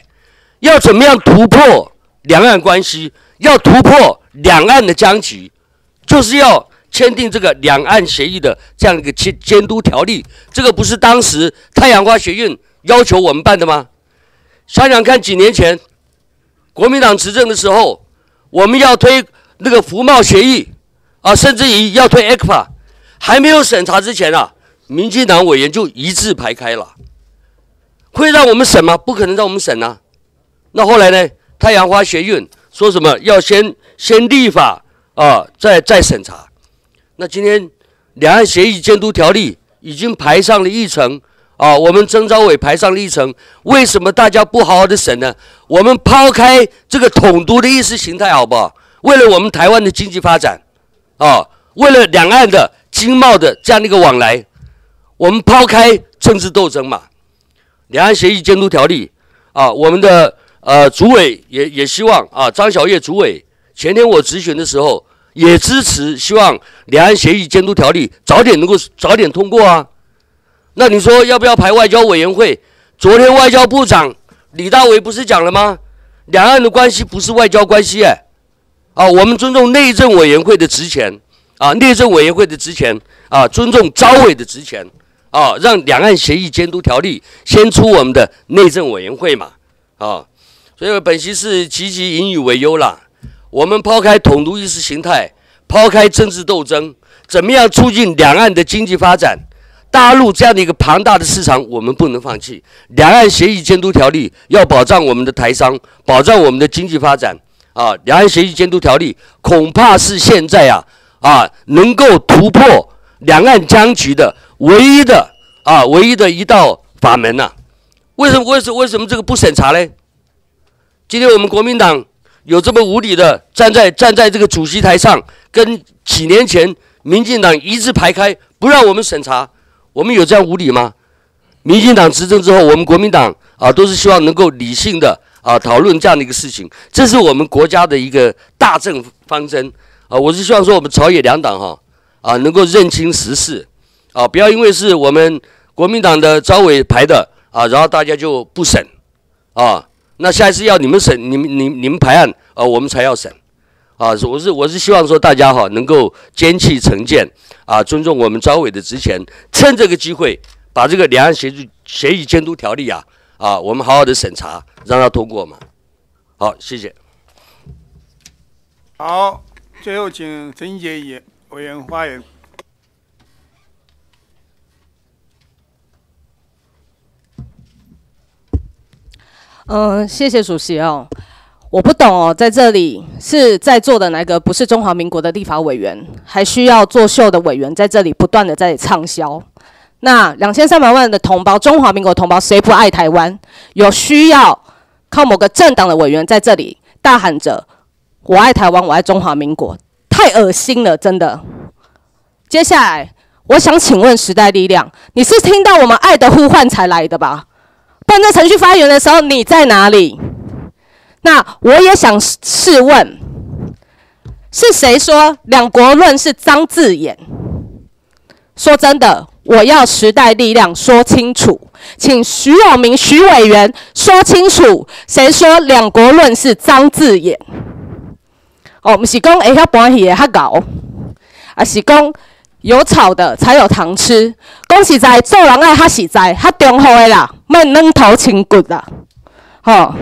要怎么样突破两岸关系？要突破两岸的僵局，就是要签订这个两岸协议的这样一个监监督条例。这个不是当时太阳花学院要求我们办的吗？想想看，几年前国民党执政的时候，我们要推那个服贸协议啊，甚至于要推 eca 还没有审查之前啊，民进党委员就一字排开了，会让我们审吗？不可能让我们审啊。那后来呢？太阳花学运说什么要先先立法啊，再再审查。那今天两岸协议监督条例已经排上了议程啊，我们征召委排上了议程，为什么大家不好好的审呢？我们抛开这个统独的意识形态好不好？为了我们台湾的经济发展啊，为了两岸的经贸的这样的一个往来，我们抛开政治斗争嘛。两岸协议监督条例啊，我们的。呃，主委也也希望啊，张小叶主委前天我咨询的时候也支持，希望两岸协议监督条例早点能够早点通过啊。那你说要不要排外交委员会？昨天外交部长李大为不是讲了吗？两岸的关系不是外交关系哎，啊，我们尊重内政委员会的职权啊，内政委员会的职权啊，尊重招委的职权啊，让两岸协议监督条例先出我们的内政委员会嘛啊。所以本席是积极引以为忧啦。我们抛开统独意识形态，抛开政治斗争，怎么样促进两岸的经济发展？大陆这样的一个庞大的市场，我们不能放弃。两岸协议监督条例要保障我们的台商，保障我们的经济发展啊！两岸协议监督条例恐怕是现在啊啊能够突破两岸僵局的唯一的啊唯一的一道法门呐。为什么？为什么？为什么这个不审查呢？今天我们国民党有这么无理的站在站在这个主席台上，跟几年前民进党一字排开，不让我们审查，我们有这样无理吗？民进党执政之后，我们国民党啊，都是希望能够理性的啊讨论这样的一个事情，这是我们国家的一个大政方针啊。我是希望说，我们朝野两党哈啊能够认清时事啊，不要因为是我们国民党的招委排的啊，然后大家就不审啊。那下一次要你们审，你们、你、你们排案，啊，我们才要审，啊，我是我是希望说大家哈能够坚气成见，啊，尊重我们招委的职权，趁这个机会把这个两岸协助协议监督条例啊，啊，我们好好的审查，让它通过嘛。好，谢谢。好，最后请陈杰也委员发言。嗯，谢谢主席哦。我不懂哦，在这里是在座的哪个不是中华民国的立法委员，还需要作秀的委员在这里不断的在畅销。那两千三百万的同胞，中华民国同胞，谁不爱台湾？有需要靠某个政党的委员在这里大喊着“我爱台湾，我爱中华民国”，太恶心了，真的。接下来，我想请问时代力量，你是听到我们爱的呼唤才来的吧？办这程序发言的时候，你在哪里？那我也想试问，是谁说“两国论”是脏字眼？说真的，我要时代力量说清楚，请徐永明徐委员说清楚，谁说“两国论”是脏字眼？哦，不是讲会晓搬戏的较搞，啊是讲。有草的才有糖吃，恭喜在做人爱较实在，较忠厚的啦，卖软头轻骨啦。好，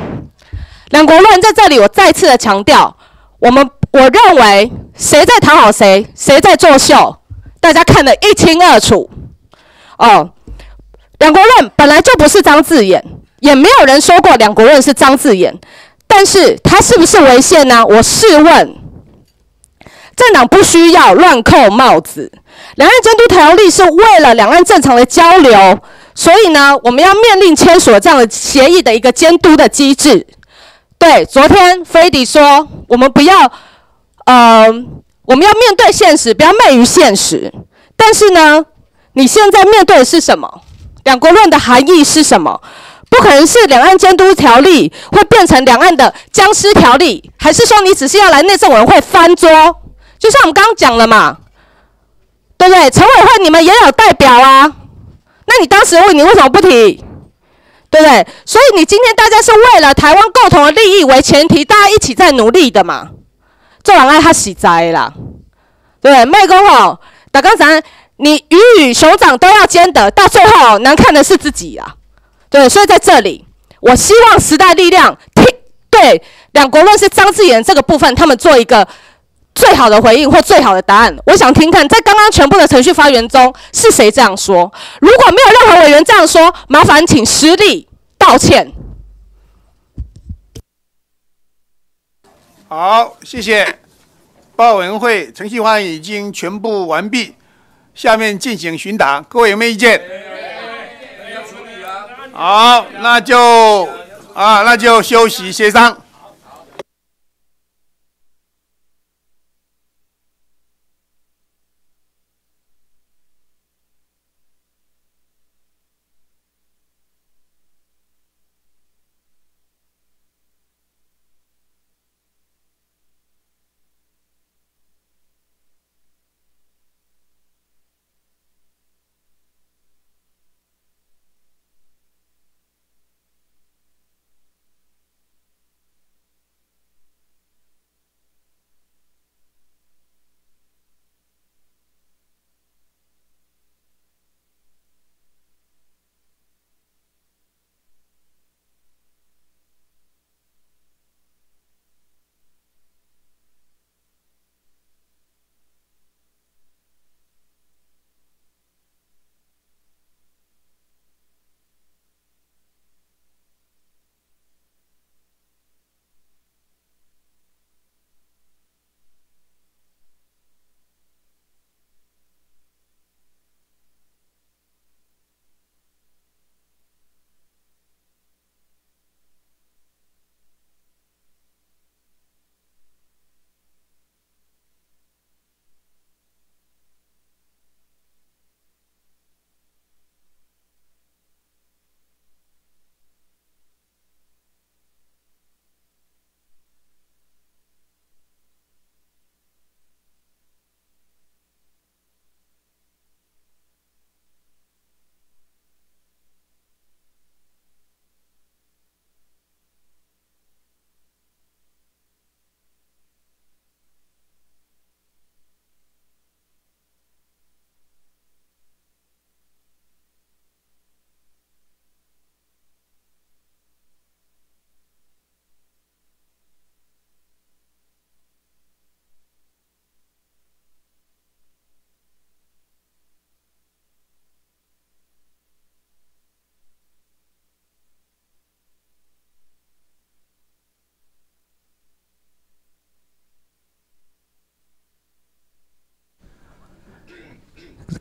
两国论在这里，我再次的强调，我们我认为谁在讨好谁，谁在作秀，大家看得一清二楚。哦，两国论本来就不是脏字眼，也没有人说过两国论是脏字眼，但是它是不是违宪呢？我试问，政党不需要乱扣帽子。两岸监督条例是为了两岸正常的交流，所以呢，我们要面临签署这样的协议的一个监督的机制。对，昨天菲迪说，我们不要，呃，我们要面对现实，不要昧于现实。但是呢，你现在面对的是什么？两国论的含义是什么？不可能是两岸监督条例会变成两岸的僵尸条例，还是说你只是要来内政委员会翻桌？就像我们刚刚讲了嘛，对不对？陈委会你们也有代表啊，那你当时问你为什么不提？对不对？所以你今天大家是为了台湾共同的利益为前提，大家一起在努力的嘛。做人爱他喜灾啦，对不对？麦公吼，打刚才你鱼与熊掌都要兼得，到最后难看的是自己啊。对，所以在这里，我希望时代力量听对两国论是张志远这个部分，他们做一个最好的回应或最好的答案。我想听看，在刚刚全部的程序发言中，是谁这样说？如果没有任何委员这样说，麻烦请实力道歉。好，谢谢。报委员会程序方案已经全部完毕，下面进行询答，各位有没有意见？好，那就啊，那就休息协商。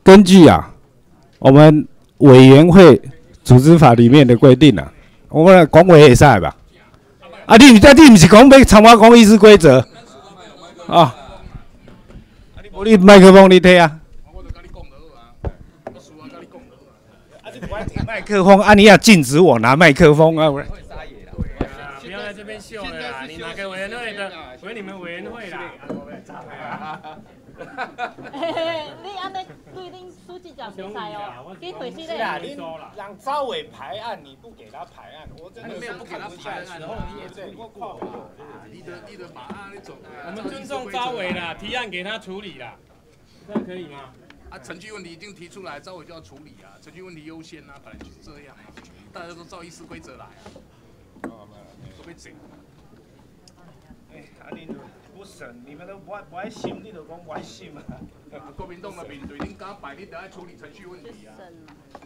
根据啊，我们委员会组织法里面的规定啊，我们讲委也在吧。啊，你你你唔是讲要参加讲议事规则啊？你麦克风你听啊？麦克风啊，你要禁止我拿麦克风啊！我不要在这边秀了啦！你拿给委员会的，回你们委员会啦。你安尼对恁书记讲比赛哦，给回去嘞。是啊，你让赵伟排案，你不给他排案，我真的没有不给他排案，然后你也在我靠你的你的马案你走。我们尊重招委啦，提案给他处理啦，这样可以吗？啊，程序问题已经提出来，招委就要处理啊，程序问题优先啊，本来就是这样啊，大家都照议事规则来啊。都被整。哎，啊你不审，你们都不爱不爱信，你都讲不爱信嘛。国民党的面对恁敢摆，你得要处理程序问题啊。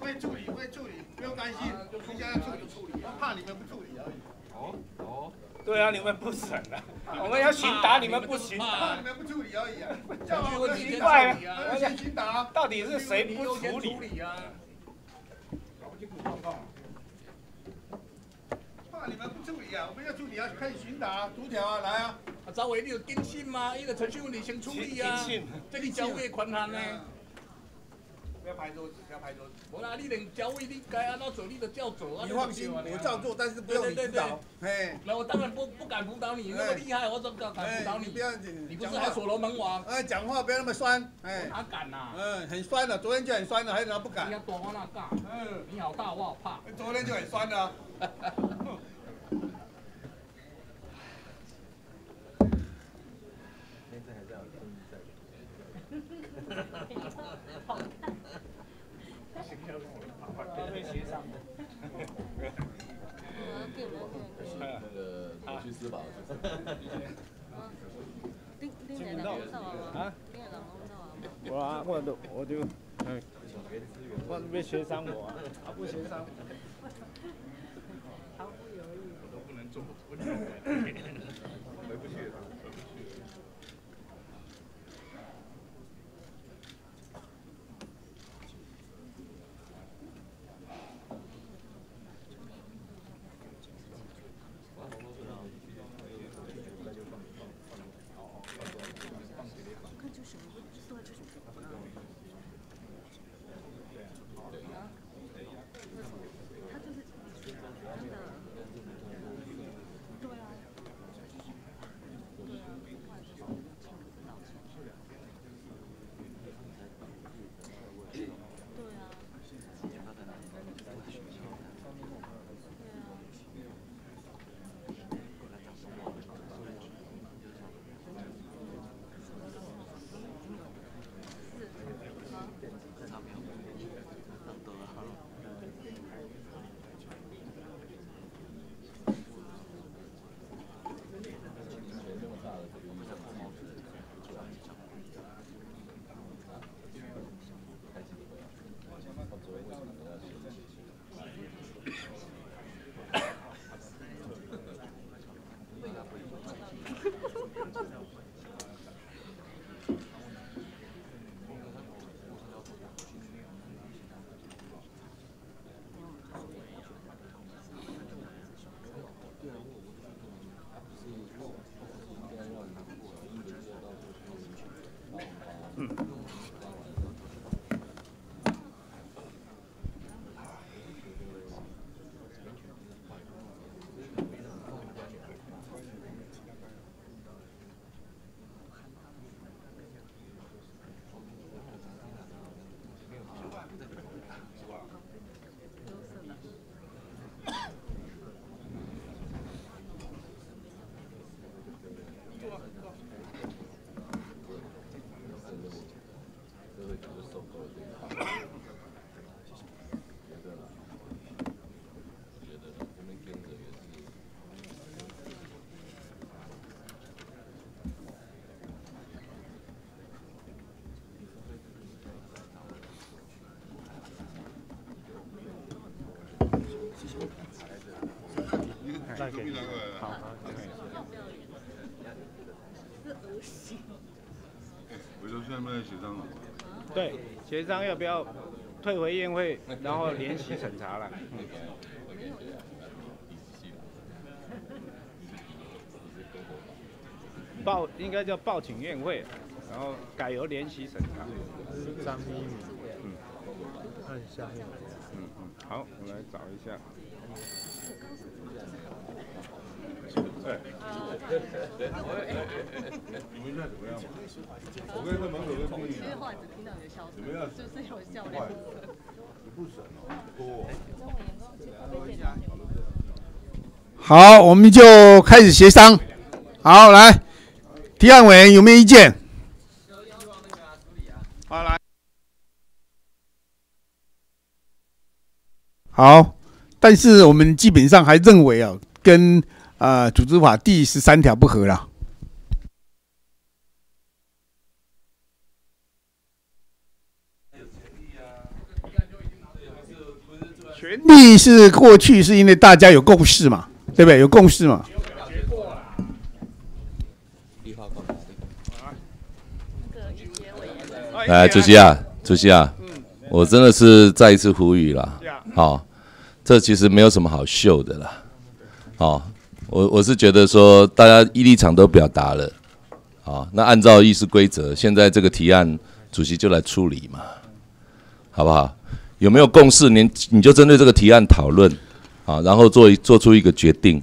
会处理，会处理，不用担心，人家要处理处理，怕你们不处理而已。哦哦，对啊，你们不审啊，我们要询答，你们不询怕你。们不处理而已啊。程序问题奇先怪处理啊啊，先询答，到底是谁不处理？啊？怕你们不处理理啊，我们要处理啊，开始询答逐条啊，来啊。啊，赵伟，你有定性吗？伊个程序问题先处理啊，这里交给宽限呢。不要拍桌子，不要拍桌子。无啦，你连交位你该按照做，你就照做啊。你放心，我照做，但是不用你辅导。哎，那我当然不不敢辅导你，那么厉害，我怎么敢辅导你？不要你不是还所罗门王？哎，讲话不要那么酸。哎，哪敢呐？嗯，很酸的，昨天就很酸的，还有什么不敢？你要多我那干？嗯，你好大，我好怕。昨天就很酸的。协商的。那个我去司法去。啊？我啊，我都我就，嗯，我没协商我啊，他不协商。would happen. 再给你。好，好，我说现在在协商了。对，协商要不要退回宴会，然后联席审查了。报应该叫报请宴会，然后改由联席审查。张一鸣，嗯，按下面。好，我来找一下。哎，你们那怎么样？我跟在门口跟你讲。怎么样？就是有效快，你不省哦，多。好，我们就开始协商。好，来，提案委员有没有意见？好，来。好，但是我们基本上还认为啊，跟啊组织法第十三条不合了。权利是过去是因为大家有共识嘛，对不对？有共识嘛。哎，主席啊，主席啊，我真的是再一次呼吁了，好，这其实没有什么好秀的啦，好，我我是觉得说，大家一立场都表达了，啊，那按照议事规则，现在这个提案，主席就来处理嘛，好不好？有没有共识？您你就针对这个提案讨论，啊，然后做做出一个决定，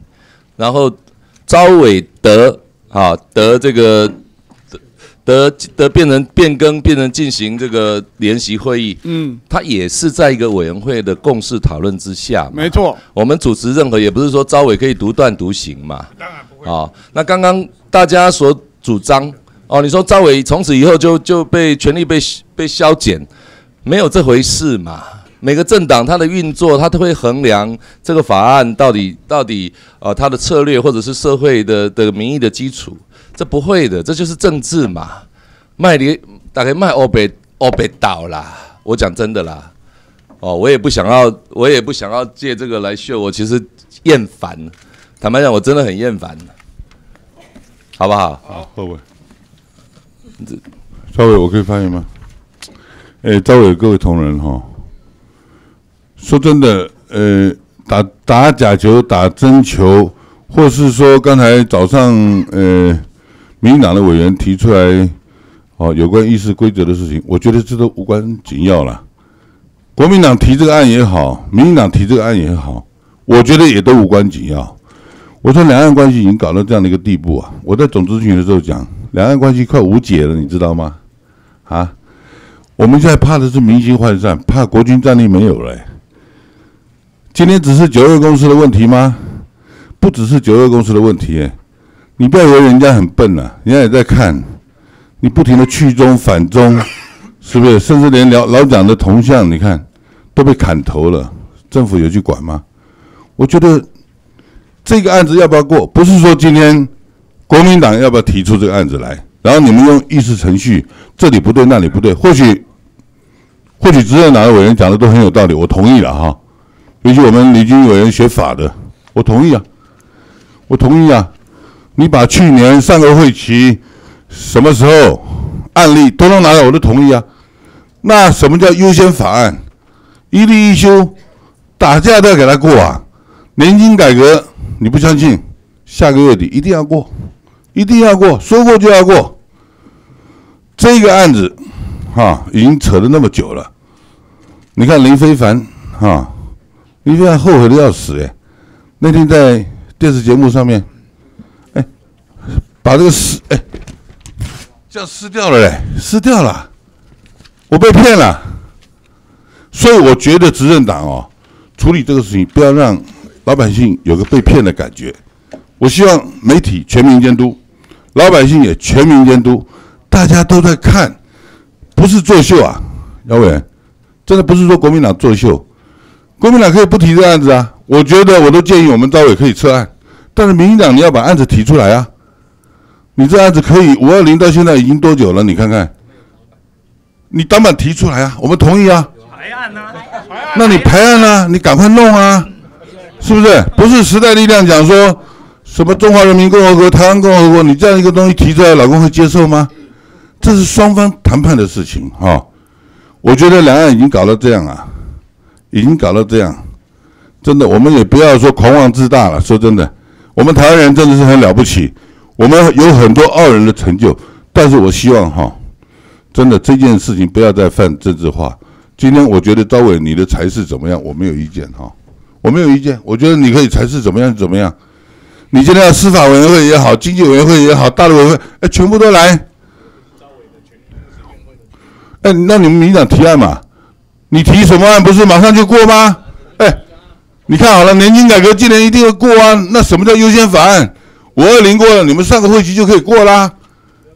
然后招伟德啊得这个得得变成变更，变成进行这个联席会议，嗯，它也是在一个委员会的共识讨论之下嘛，没错。我们主持任何也不是说招委可以独断独行嘛，当然不会。啊，那刚刚大家所主张哦，你说招委从此以后就就被权力被被削减，没有这回事嘛。每个政党它的运作，它都会衡量这个法案到底到底呃它的策略或者是社会的的民意的基础，这不会的，这就是政治嘛。卖你大概卖欧北欧北岛啦，我讲真的啦，哦，我也不想要，我也不想要借这个来秀，我其实厌烦，坦白讲，我真的很厌烦，好不好？好，各位，赵伟，我可以发言吗？哎，赵伟，各位同仁哈，说真的，呃，打打假球、打真球，或是说刚才早上呃，民进党的委员提出来，哦，有关议事规则的事情，我觉得这都无关紧要了。国民党提这个案也好，民进党提这个案也好，我觉得也都无关紧要。我说两岸关系已经搞到这样的一个地步啊！我在总咨询的时候讲，两岸关系快无解了，你知道吗？啊，我们现在怕的是民心涣散，怕国军战力没有了。今天只是九二公司的问题吗？不只是九二公司的问题，你不要以为人家很笨呐、人家也在看，你不停的去中反中，是不是？甚至连老老蒋的铜像，你看都被砍头了，政府有去管吗？我觉得这个案子要不要过，不是说今天国民党要不要提出这个案子来，然后你们用议事程序，这里不对那里不对，或许或许执政党的委员讲的都很有道理，我同意了哈。尤其我们李军委员学法的，我同意啊，我同意啊。你把去年上个会期什么时候案例通通拿来，我都同意啊。那什么叫优先法案？一例一休，打架都要给他过啊。年金改革，你不相信？下个月底一定要过，一定要过，说过就要过。这个案子，哈，已经扯了那么久了。你看林非凡，哈，林非凡后悔的要死哎。那天在电视节目上面，把这个撕，哎，这样撕掉了嘞，撕掉了，我被骗了。所以我觉得执政党哦，处理这个事情不要让老百姓有个被骗的感觉。我希望媒体全民监督，老百姓也全民监督，大家都在看，不是作秀啊，姚委员，真的不是说国民党作秀，国民党可以不提这个案子啊。我觉得我都建议我们招委可以撤案，但是民进党你要把案子提出来啊。你这案子可以五二零到现在已经多久了？你看看，你当板提出来啊，我们同意啊。那你排案啊，你赶快弄啊，是不是？不是时代力量讲说什么中华人民共和国、台湾共和国，你这样一个东西提出来，老公会接受吗？这是双方谈判的事情啊、我觉得两岸已经搞到这样啊，已经搞到这样，真的，我们也不要说狂妄自大了。说真的，我们台湾人真的是很了不起，我们有很多傲人的成就，但是我希望哈、真的这件事情不要再犯政治化。今天我觉得招委你的才是怎么样，我没有意见哈、我没有意见，我觉得你可以才是怎么样怎么样。你今天要司法委员会也好，经济委员会也好，大的委员会，哎，全部都来。哎，那你们民党提案嘛？你提什么案不是马上就过吗？哎，你看好了，年金改革今年一定要过啊。那什么叫优先法案？五二零过了，你们上个会期就可以过啦，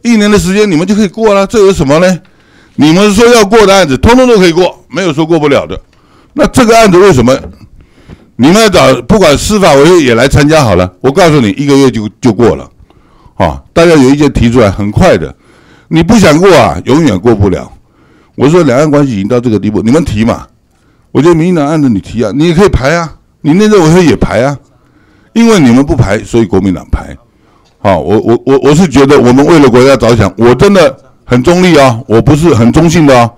一年的时间你们就可以过啦。这有什么呢？你们说要过的案子，通通都可以过，没有说过不了的。那这个案子为什么你们要找不管司法委员也来参加好了？我告诉你，一个月就就过了，啊，大家有意见提出来，很快的。你不想过啊，永远过不了。我说两岸关系已经到这个地步，你们提嘛？我觉得民进党案子你提啊，你也可以排啊，你内政委员也排啊，因为你们不排，所以国民党排。好，我我我我是觉得我们为了国家着想，我真的很中立啊，我不是很中性的啊，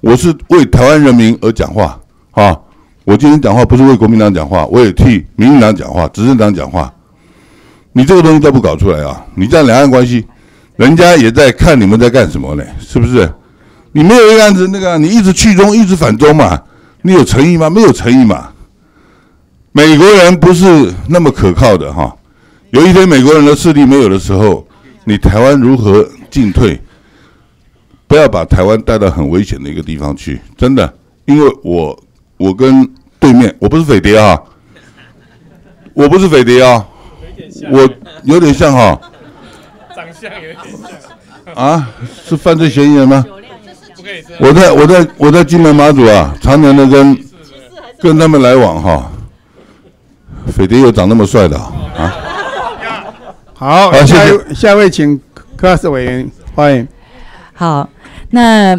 我是为台湾人民而讲话啊。我今天讲话不是为国民党讲话，我也替民进党讲话，执政党讲话。你这个东西都不搞出来啊！你这样两岸关系，人家也在看你们在干什么呢？是不是？你没有一个案子，那个你一直去中，一直反中嘛？你有诚意吗？没有诚意嘛？美国人不是那么可靠的哈。有一天美国人的势力没有的时候，你台湾如何进退？不要把台湾带到很危险的一个地方去，真的。因为我我跟对面，我不是匪谍啊，我不是匪谍啊，我有点像哈。长相有点像。啊，是犯罪嫌疑人吗？我在我在我在金门马祖啊，常年的跟跟他们来往哈。匪谍有长那么帅的啊？好，下一位下一位请柯斯委员欢迎。好，那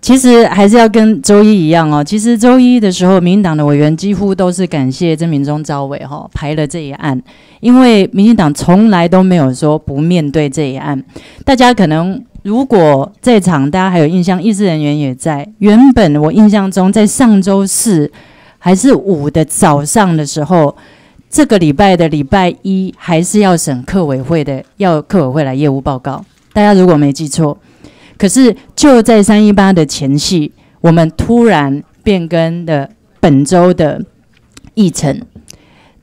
其实还是要跟周一一样哦。其实周一的时候，民进党的委员几乎都是感谢曾明忠招委哈、排了这一案，因为民进党从来都没有说不面对这一案。大家可能如果在场，大家还有印象，议事人员也在。原本我印象中，在上周四还是五的早上的时候。这个礼拜的礼拜一还是要审客委会的，要客委会来业务报告。大家如果没记错，可是就在三一八的前夕，我们突然变更了本周的议程。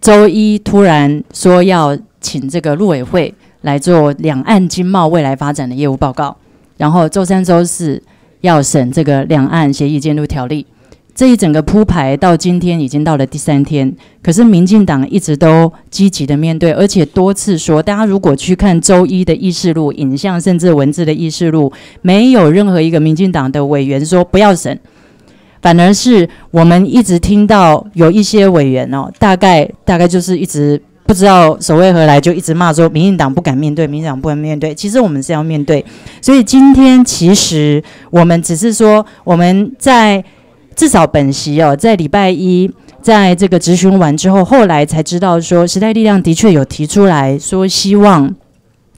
周一突然说要请这个陆委会来做两岸经贸未来发展的业务报告，然后周三、周四要审这个两岸协议监督条例。这一整个铺排到今天已经到了第三天，可是民进党一直都积极的面对，而且多次说，大家如果去看周一的议事录、影像甚至文字的议事录，没有任何一个民进党的委员说不要审，反而是我们一直听到有一些委员哦，大概大概就是一直不知道所谓何来，就一直骂说民进党不敢面对，民进党不敢面对。其实我们是要面对，所以今天其实我们只是说我们在。至少本席哦，在礼拜一在这个质询完之后，后来才知道说，时代力量的确有提出来说，希望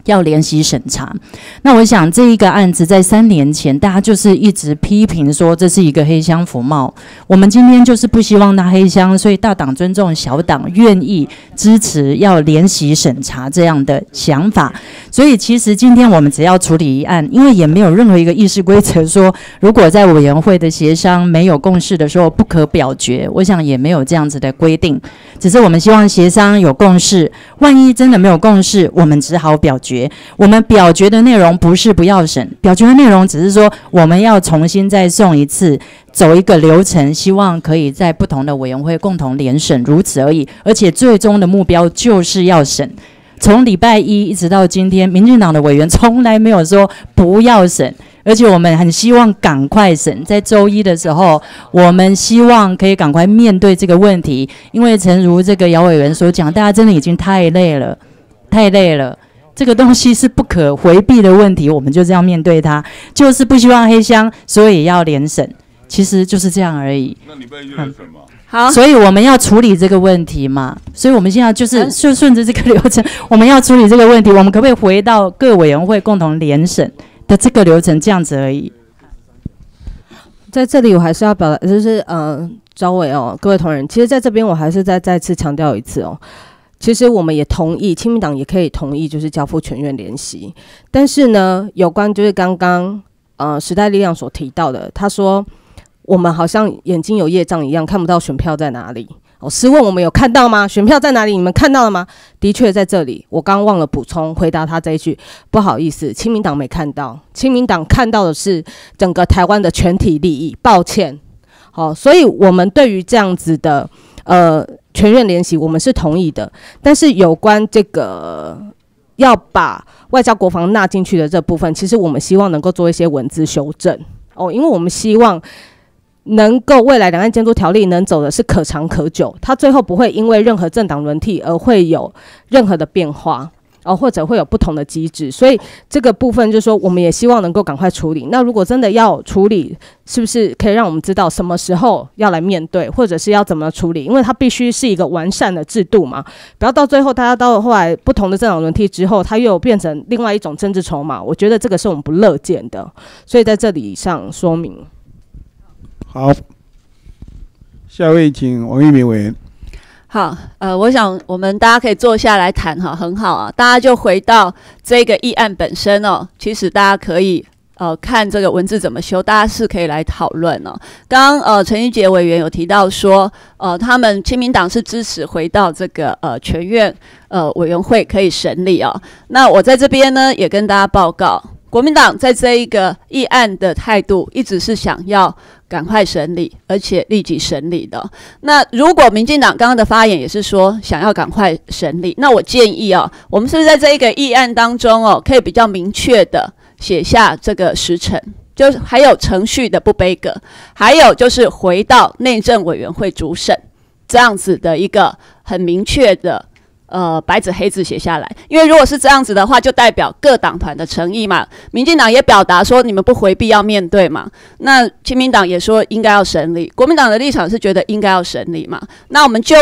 要联席审查。那我想这一个案子在三年前，大家就是一直批评说这是一个黑箱服贸。我们今天就是不希望它黑箱，所以大党尊重小党，愿意支持要联席审查这样的想法。所以其实今天我们只要处理一案，因为也没有任何一个议事规则说，如果在委员会的协商没有共识的时候不可表决。我想也没有这样子的规定，只是我们希望协商有共识。万一真的没有共识，我们只好表决。我们表决的内容不是不要审，表决的内容只是说我们要重新再送一次，走一个流程，希望可以在不同的委员会共同联审，如此而已。而且最终的目标就是要审。从礼拜一一直到今天，民进党的委员从来没有说不要审，而且我们很希望赶快审。在周一的时候，我们希望可以赶快面对这个问题，因为诚如这个姚委员所讲，大家真的已经太累了，太累了。这个东西是不可回避的问题，我们就这样面对它，就是不希望黑箱，所以要连审，其实就是这样而已。那礼拜一就来审嘛。好，所以我们要处理这个问题嘛，所以我们现在就是就顺着这个流程，我们要处理这个问题，我们可不可以回到各委员会共同联审的这个流程这样子而已？在这里，我还是要表达，就是呃，招委哦，各位同仁，其实在这边我还是再再次强调一次哦，其实我们也同意，亲民党也可以同意，就是交付全院联席，但是呢，有关就是刚刚呃时代力量所提到的，他说我们好像眼睛有业障一样，看不到选票在哪里。老师问我们有看到吗？选票在哪里？你们看到了吗？的确在这里。我刚忘了补充回答他这一句，不好意思，亲民党没看到，亲民党看到的是整个台湾的全体利益。抱歉，好，所以我们对于这样子的呃全院联席，我们是同意的。但是有关这个要把外交国防纳进去的这部分，其实我们希望能够做一些文字修正哦，因为我们希望。能够未来两岸监督条例能走的是可长可久，它最后不会因为任何政党轮替而会有任何的变化，哦，或者会有不同的机制，所以这个部分就是说，我们也希望能够赶快处理。那如果真的要处理，是不是可以让我们知道什么时候要来面对，或者是要怎么处理？因为它必须是一个完善的制度嘛，不要到最后大家到后来不同的政党轮替之后，它又变成另外一种政治筹码。我觉得这个是我们不乐见的，所以在这里上说明。好，下一位请王玉明委员。好，呃，我想我们大家可以坐下来谈哈，很好啊。大家就回到这个议案本身哦，其实大家可以呃看这个文字怎么修，大家是可以来讨论哦。刚刚呃陈玉杰委员有提到说，呃，他们亲民党是支持回到这个呃全院呃委员会可以审理哦。那我在这边呢也跟大家报告，国民党在这一个议案的态度一直是想要。赶快审理，而且立即审理的。那如果民进党刚刚的发言也是说想要赶快审理，那我建议哦，我们是不是在这一个议案当中哦，可以比较明确的写下这个时辰，就是还有程序的不背格，还有就是回到内政委员会主审这样子的一个很明确的。呃，白纸黑字写下来，因为如果是这样子的话，就代表各党团的诚意嘛。民进党也表达说，你们不回避要面对嘛。那亲民党也说应该要审理，国民党的立场是觉得应该要审理嘛。那我们就。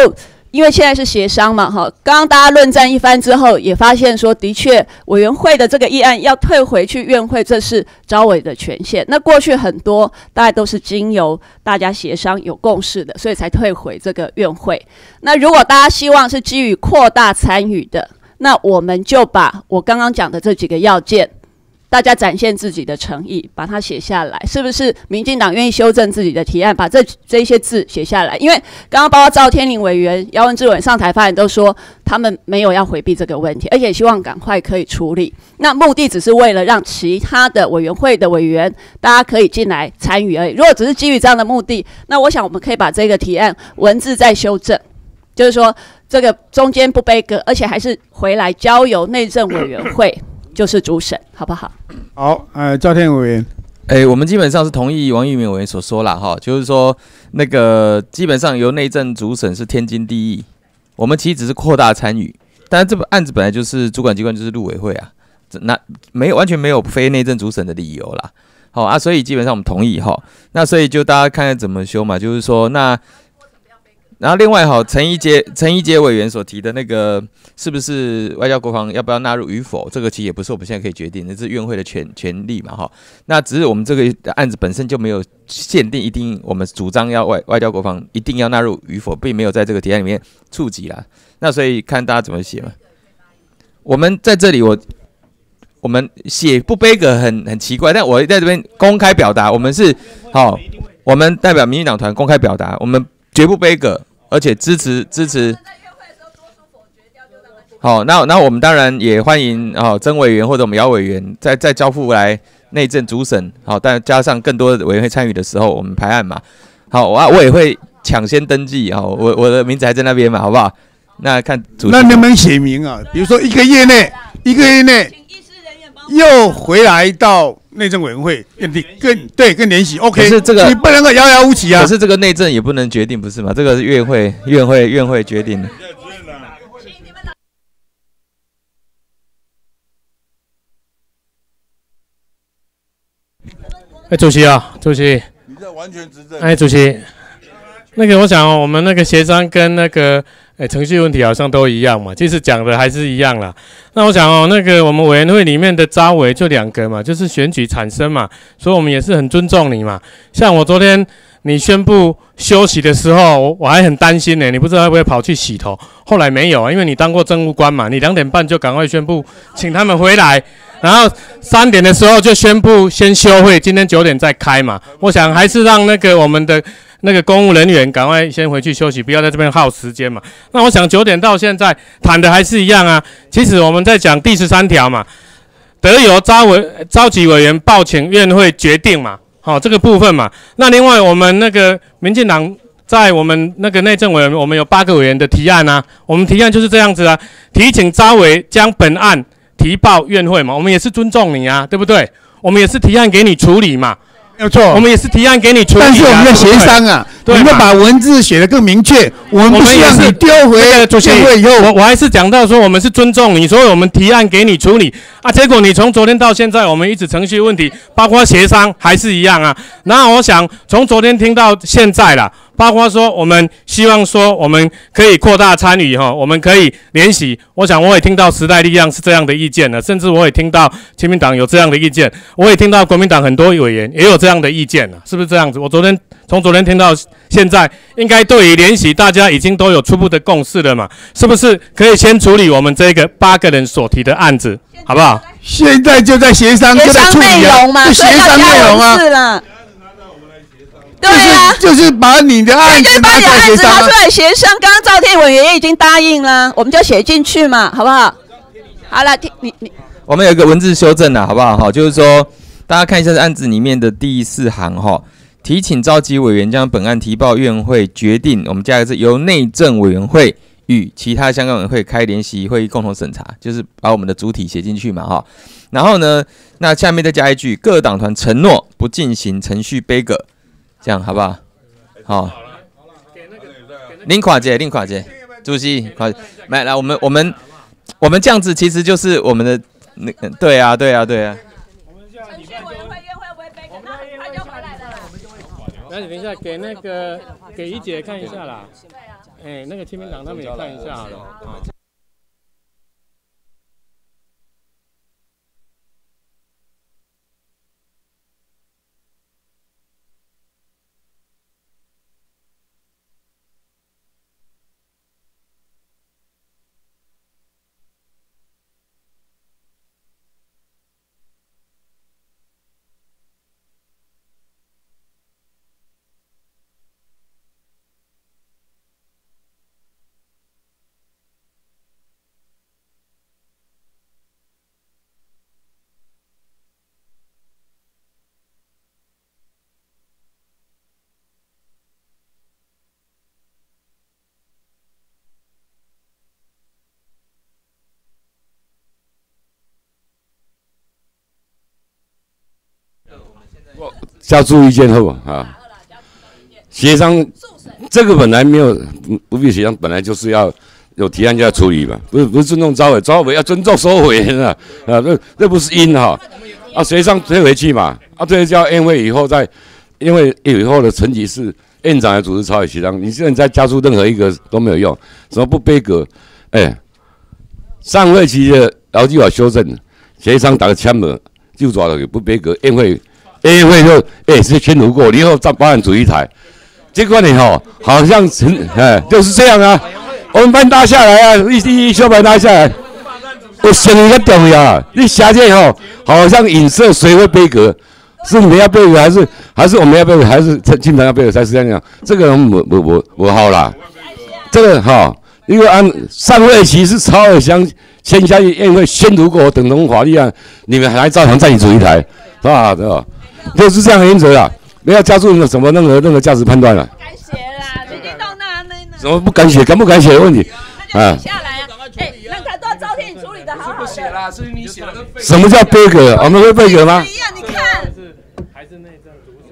因为现在是协商嘛，哈，刚刚大家论战一番之后，也发现说，的确委员会的这个议案要退回去院会，这是招委的权限。那过去很多大家都是经由大家协商有共识的，所以才退回这个院会。那如果大家希望是基于扩大参与的，那我们就把我刚刚讲的这几个要件。大家展现自己的诚意，把它写下来，是不是？民进党愿意修正自己的提案，把这这些字写下来？因为刚刚包括赵天麟委员、姚文智委员上台发言都说，他们没有要回避这个问题，而且希望赶快可以处理。那目的只是为了让其他的委员会的委员，大家可以进来参与而已。如果只是基于这样的目的，那我想我们可以把这个提案文字再修正，就是说这个中间不背歌，而且还是回来交由内政委员会。就是主审，好不好？好，呃，赵天委员，哎，我们基本上是同意王玉明委员所说了哈，就是说那个基本上由内政主审是天经地义，我们其实只是扩大参与，但是这个案子本来就是主管机关就是陆委会啊，那没有完全没有非内政主审的理由啦，好啊，所以基本上我们同意哈，那所以就大家看看怎么修嘛，就是说那。然后另外哈，陈一杰陈一杰委员所提的那个是不是外交国防要不要纳入与否？这个其实也不是我们现在可以决定，那是院会的权权利嘛哈。那只是我们这个案子本身就没有限定一定我们主张要外外交国防一定要纳入与否，并没有在这个提案里面触及啦。那所以看大家怎么写嘛。我们在这里我我们写不背个很很奇怪，但我在这边公开表达，我们是好，我们代表民进党团公开表达，我们绝不背个。而且支持支持，好，那那我们当然也欢迎哦，曾委员或者我们姚委员再再交付来内政主审，好，但加上更多的委员会参与的时候，我们排案嘛，好，我我也会抢先登记，好，我我的名字还在那边嘛，好不好？那看主，那能不能写明啊？比如说一个月内，一个月内又回来到。内政委员会跟更对更联系，OK。是这个你不能够遥遥无期啊。可是这个内政也不能决定，不是吗？这个是院会、院会、院会决定的。哎，主席啊，主席。你在完全执政。哎，主席，那个我想我们那个协商跟那个。哎，程序问题好像都一样嘛，其实讲的还是一样啦。那我想哦，那个我们委员会里面的招委就两个嘛，就是选举产生嘛，所以我们也是很尊重你嘛。像我昨天你宣布休息的时候，我还很担心呢，你不知道会不会跑去洗头。后来没有啊，因为你当过政务官嘛，你两点半就赶快宣布请他们回来，然后三点的时候就宣布先休会，今天九点再开嘛。我想还是让那个我们的。那个公务人员赶快先回去休息，不要在这边耗时间嘛。那我想九点到现在谈的还是一样啊。其实我们在讲第十三条嘛，得由召委召集委员报请院会决定嘛。好，这个部分嘛。那另外我们那个民进党在我们那个内政委员，我们有八个委员的提案啊。我们提案就是这样子啊，提请召委将本案提报院会嘛。我们也是尊重你啊，对不对？我们也是提案给你处理嘛。没有错，我们也是提案给你处理，但是我们要协商啊，我们把文字写得更明确。我们不希望你丢回主席会以后，我我还是讲到说，我们是尊重你，所以我们提案给你处理啊。结果你从昨天到现在，我们一直程序问题，包括协商还是一样啊。然后我想从昨天听到现在了，包括说我们希望说我们可以扩大参与哈，我们可以联席。我想我也听到时代力量是这样的意见了，甚至我也听到亲民党有这样的意见，我也听到国民党很多委员也有这样的意见了，是不是这样子？我昨天从昨天听到现在，应该对于联席大家已经都有初步的共识了嘛？是不是可以先处理我们这个八个人所提的案子，好不好？现在就在协商，就在协商处理啊内容嘛，就协商内容啊。对啊，就是把你的案子拿出把你的来协商啊案子拿出。来协商。刚刚赵天委员也已经答应了，我们就写进去嘛，好不好？好了，你你我们有一个文字修正了，好不好？哈，就是说大家看一下案子里面的第四行哈，提请召集委员将本案提报院会决定，我们加一个字，由内政委员会与其他相关委员会开联席会议共同审查，就是把我们的主体写进去嘛哈。然后呢，那下面再加一句，各党团承诺不进行程序杯葛，这样好不好？好。林垮姐，林垮姐，主席，垮姐，来来，我们我们我们这样子其实就是我们的那个对啊，对啊，对啊。那你等一下给那个给一姐看一下啦，哎，那个签名档他们也看一下好了。加注意见后啊，协商这个本来没有不必协商，本来就是要有提案就要处理嘛，不是不是尊重招委，招委要尊重所有委员啊啊，这这不是因哈啊，协商推回去嘛啊，这个叫宴会以后再，因为以后的层级是院长来组织朝野协商，你现在再加出任何一个都没有用，什么不背格，哎，上会期的劳基法修正，协商打个签门就抓了不背格宴会。A 会就哎是签读过，以后再保安组一台，结果呢吼，好像成哎就是这样啊。我们班搭下来啊，一第一修班搭下来，我想一个重要，你下届吼好像影射谁会背格，是你们要背格还是还是我们要背格还是经常要背格才是这样讲？这个人我我我我好啦，这个哈，因为按上会期是超尔相签下去宴会宣读过等同法律啊，你们还照常再组一台，是吧？对吧？就是这样的原则啊，不要加注什么任何任何价值判断了。什么不敢写，敢不敢写的问题啊？下来啊！哎，让他都照片处理的好好的。啦，是你写的。什么叫背格？我们会背格吗？一样，你看。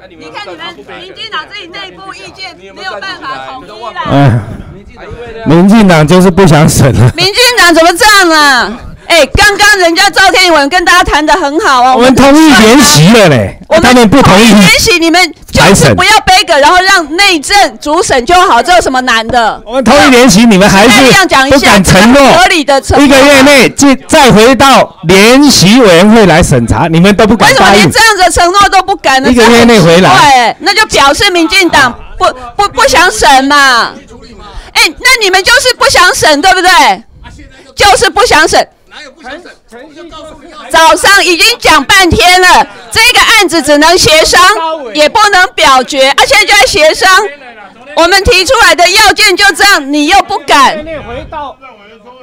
你看你们民进党自己内部意见没有办法统一啦。哎，民进党就是不想审了。民进党怎么这样啊？哎，刚刚人家赵天文跟大家谈的很好哦。我们同意联席了嘞，他们不同意联席，你们就是不要背个，然后让内政主审就好，这有什么难的？我们同意联席，你们还是不敢承诺合理的承诺。一个月内再再回到联席委员会来审查，你们都不敢为什么连这。样子的承诺都不敢呢？一个月内回来对，那就表示民进党不不不想审嘛。哎，那你们就是不想审，对不对？就是不想审。早上已经讲半天了，这个案子只能协商，也不能表决，啊，现在就在协商。我们提出来的要件就这样，你又不敢。回到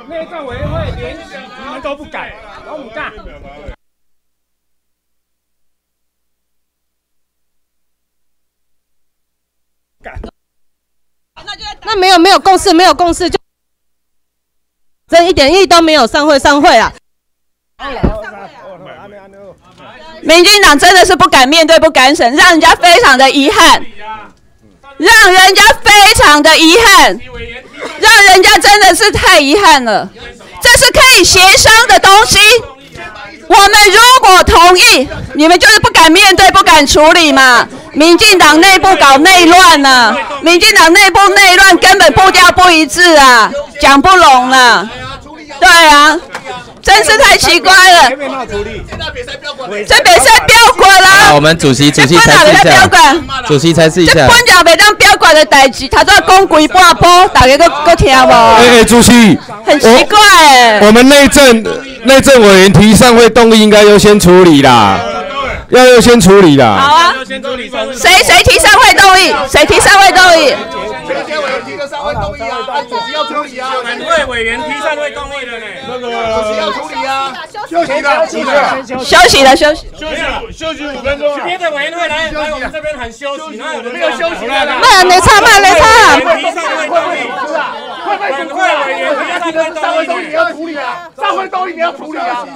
内政委员会联席，你们都不敢，都不干。那没有没有共识，没有共识就真一点意义都没有。上会上会啊！民进党真的是不敢面对，不敢审，让人家非常的遗憾，让人家非常的遗憾，让人家真的是太遗憾了。这是可以协商的东西，我们如果同意，你们就是不敢面对，不敢处理嘛。民进党内部搞内乱呢、民进党内部内乱根本步调不一致啊，讲不拢了。对啊，真是太奇怪了。这北山标管啊，啦，我们主席主席才是一下，主席才是一下。本来袂当标管的代志，他都要讲几半波，大家搁搁听无？哎哎，主席，很奇怪哎。我们内政内政委员提上会动议应该优先处理啦，要优先处理的。好啊，谁谁提上会动议？谁提上会动议？全体委员提的三位动议的呢，那个主席要处理啊，休息了休息了休息了，休息。休息休息五分钟。别的委员会来来我们这边喊休息，那我们没有休息了啦慢没差慢没差提上会动议，本会委员提上会动议你要处理啊，上会动议你要处理啊，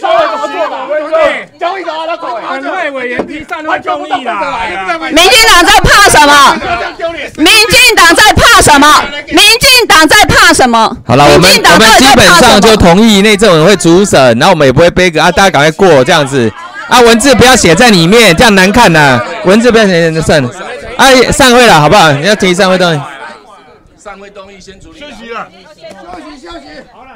稍微怎么做嘛？对，讲一个啊，他走。本会委员提上会动议啦。民进党在怕什么？民进党在怕什么？民进党在怕什么？好了，我们我们基本上就同意内政委员会主审，然后我们也不会背个啊，大家赶快过这样子啊，文字不要写在里面，这样难看呐、文字不要写在算了。哎、散会了，好不好？你要提散会东西，散会东西先处理。休息了，休息休息。好了，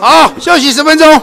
好，休息十分钟。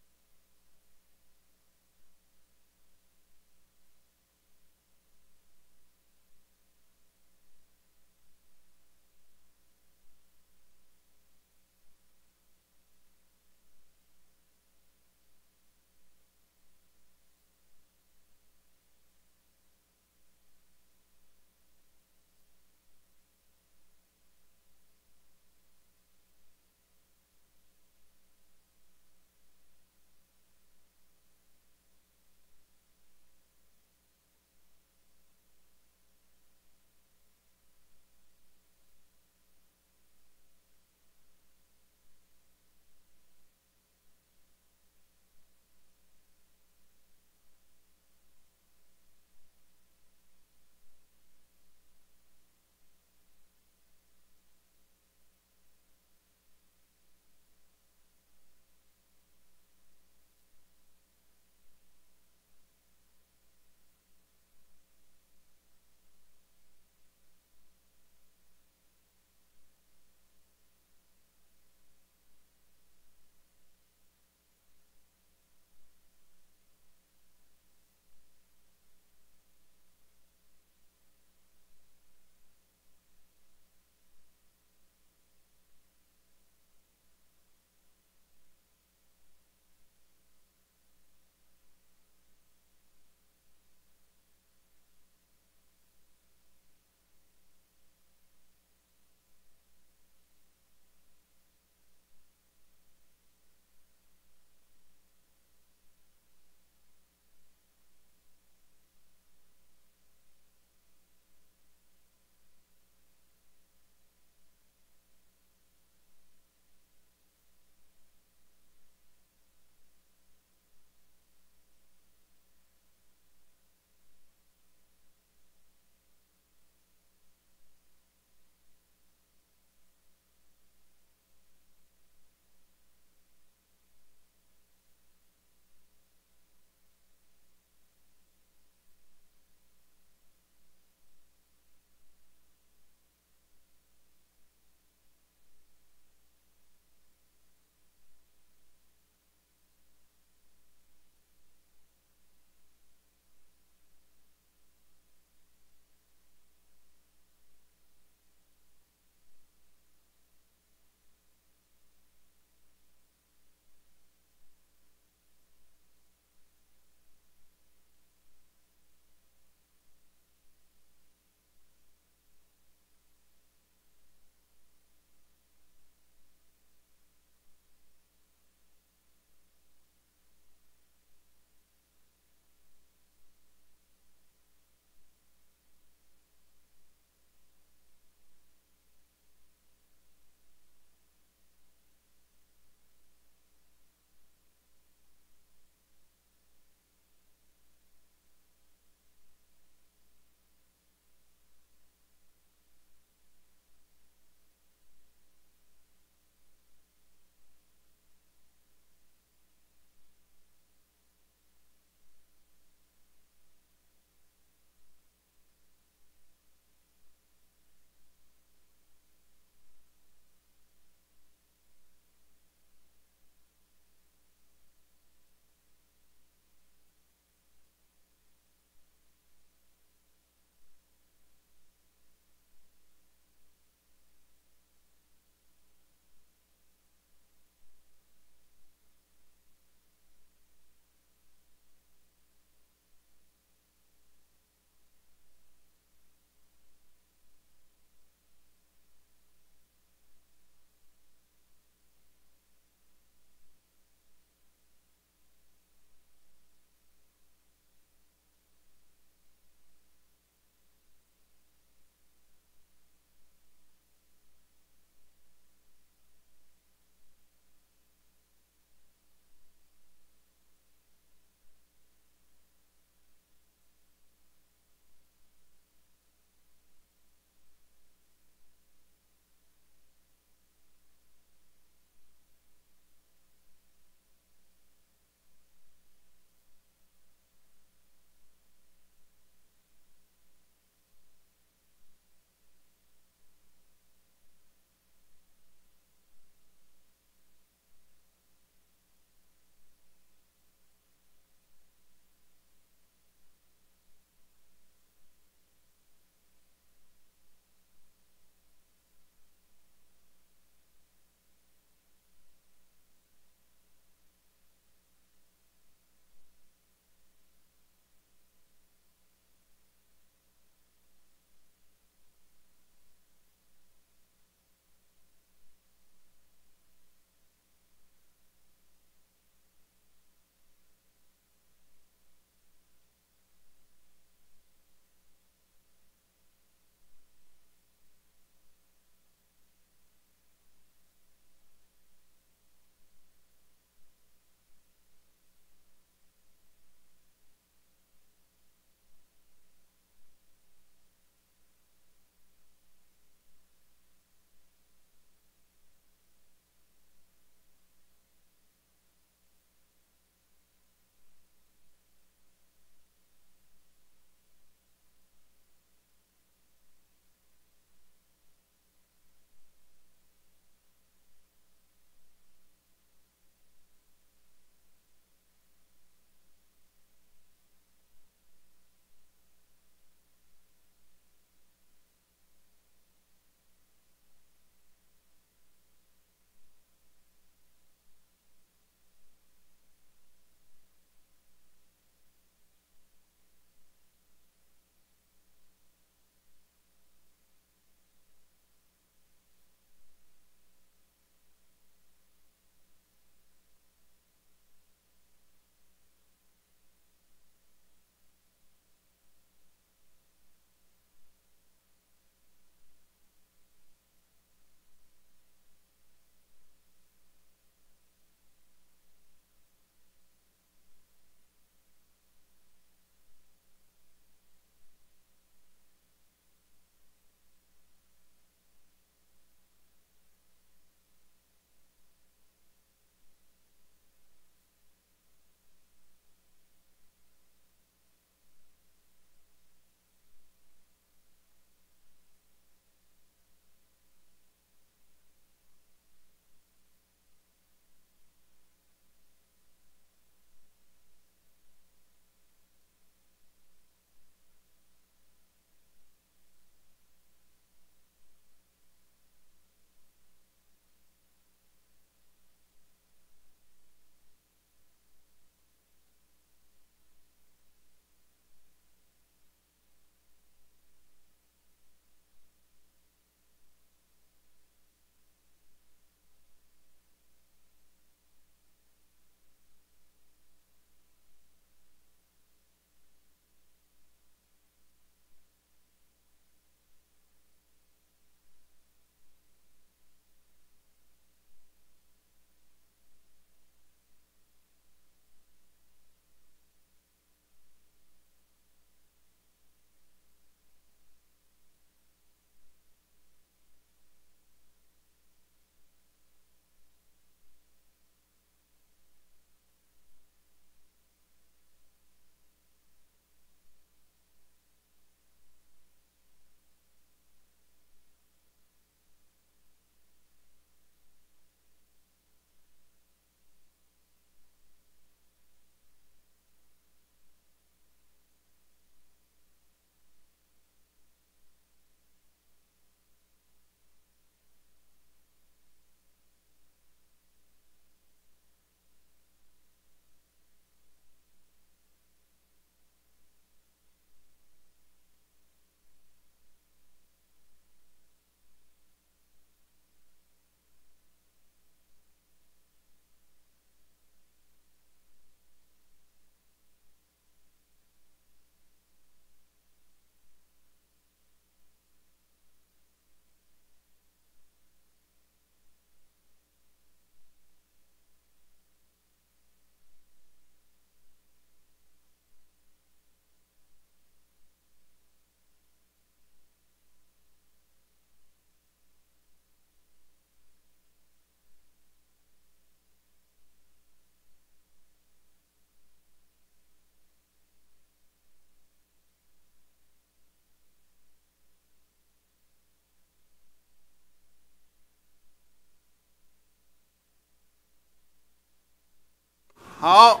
好，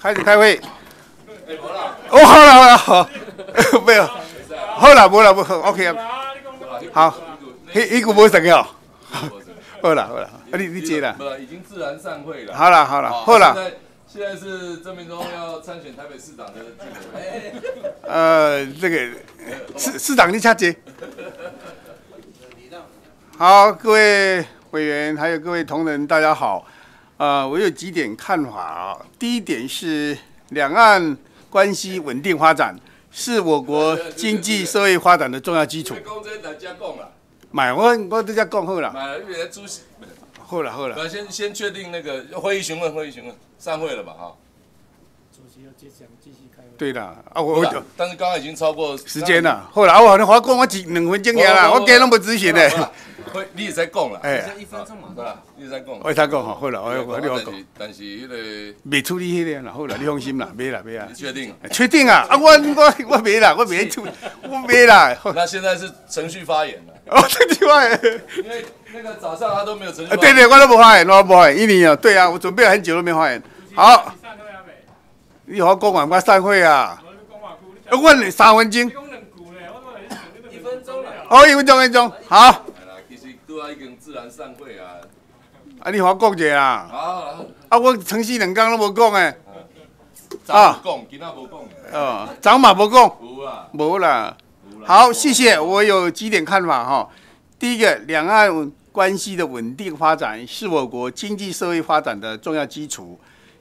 开始开会。哦，好了好了好，没有，好了无了无好，OK 啊。好，迄迄个无什个哦。好了好了，啊你你接了。不，已经自然散会了。好了好了好了。现在是郑明忠要参选台北市长的这个。呃，这个市市长你掐接。好，各位委员还有各位同仁，大家好。啊，我有几点看法啊。第一点是两岸关系稳定发展是我国经济社会发展的重要基础。买我我都在讲好了。买了，因为主席。好了好了。那先先确定那个会议询问，会议询问，散会了吧？哈。主席要接讲继续。对啦啊，我我。但是刚刚已经超过时间了。好了，啊，我我讲我几两分钟了啦，我今拢不执行的。会，你也在讲了，哎，一分钟嘛，对啦，你也在讲。我在讲哈，好啦，我我你我讲。但是迄个未处理迄个啦，好啦，你放心啦，没啦没啦。你确定？确定啊！啊，我我我没啦，我没处，我没啦。那现在是程序发言了。哦，程序发言。因为那个早上他都没有程序。对对，我都不发言，我不发言。一年啊，对啊，我准备了很久都没发言。好。你好，讲完我散会啊。我三分钟。一分钟了。哦，一分钟一分钟，好。都已经自然散会啊！啊，你我讲者啦。好。啊，我程序两工都无讲诶。啊。讲，今仔无讲。哦，早嘛无讲。无啦。无啦。好，谢谢。我有几点看法哈。第一个，两岸关系的稳定发展是我国经济社会发展的重要基础。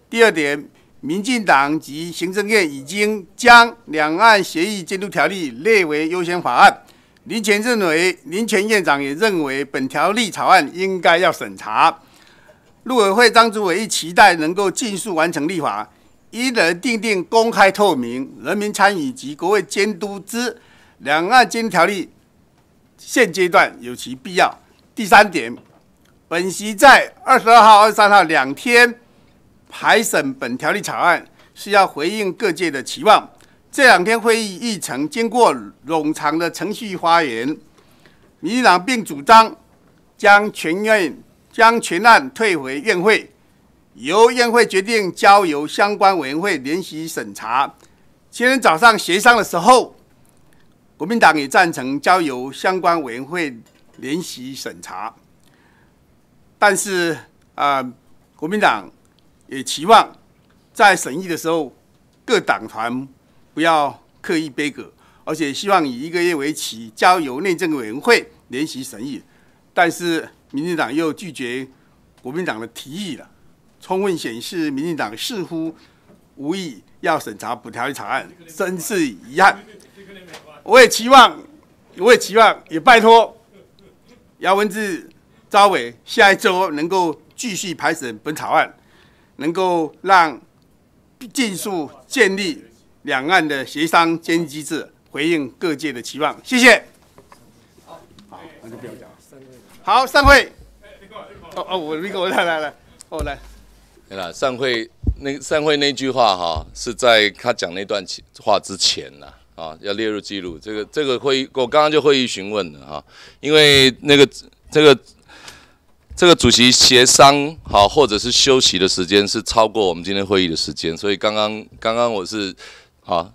第二点，民进党及行政院已经将两岸协议监督条例列为优先法案。林前认为，林前院长也认为，本条例草案应该要审查。陆委会张主委亦期待能够尽速完成立法，一人定定公开透明、人民参与及国会监督之两岸监督条例，现阶段有其必要。第三点，本席在二十二号、二十三号两天排审本条例草案，是要回应各界的期望。这两天会议议程经过冗长的程序发言，民进党并主张将全院将全案退回院会，由院会决定交由相关委员会联席审查。今天早上协商的时候，国民党也赞成交由相关委员会联席审查，但是啊，国民党也期望在审议的时候各党团。不要刻意背锅，而且希望以一个月为期，交由内政委员会联席审议。但是民进党又拒绝国民党的提议了，充分显示民进党似乎无意要审查补条例草案，真是遗憾。我也期望，我也期望，也拜托姚文智、赵伟下一周能够继续排审本草案，能够让尽速建立。两岸的协商监机制，回应各界的期望，谢谢。好，那就不要讲了。好，散会。哦哦，我那个我来来来，哦来。对了，散会那散会那句话哈，是在他讲那段话之前呢啊，要列入记录。这个这个会议，我刚刚就会议询问了哈，因为那个这个这个主席协商好，或者是休息的时间是超过我们今天会议的时间，所以刚刚刚刚我是。啊，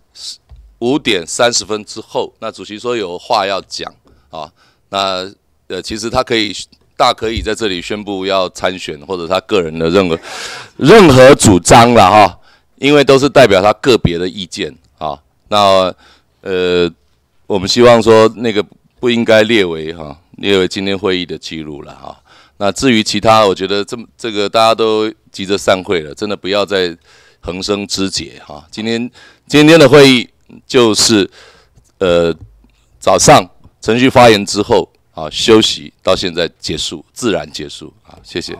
五点三十分之后，那主席说有话要讲啊，那呃，其实他可以大可以在这里宣布要参选，或者他个人的任何任何主张了哈，因为都是代表他个别的意见啊。那呃，我们希望说那个不应该列为哈，列为今天会议的记录了哈。那至于其他，我觉得这么这个大家都急着散会了，真的不要再横生枝节哈。今天。今天的会议就是，呃，早上程序发言之后啊，休息到现在结束，自然结束啊，谢谢。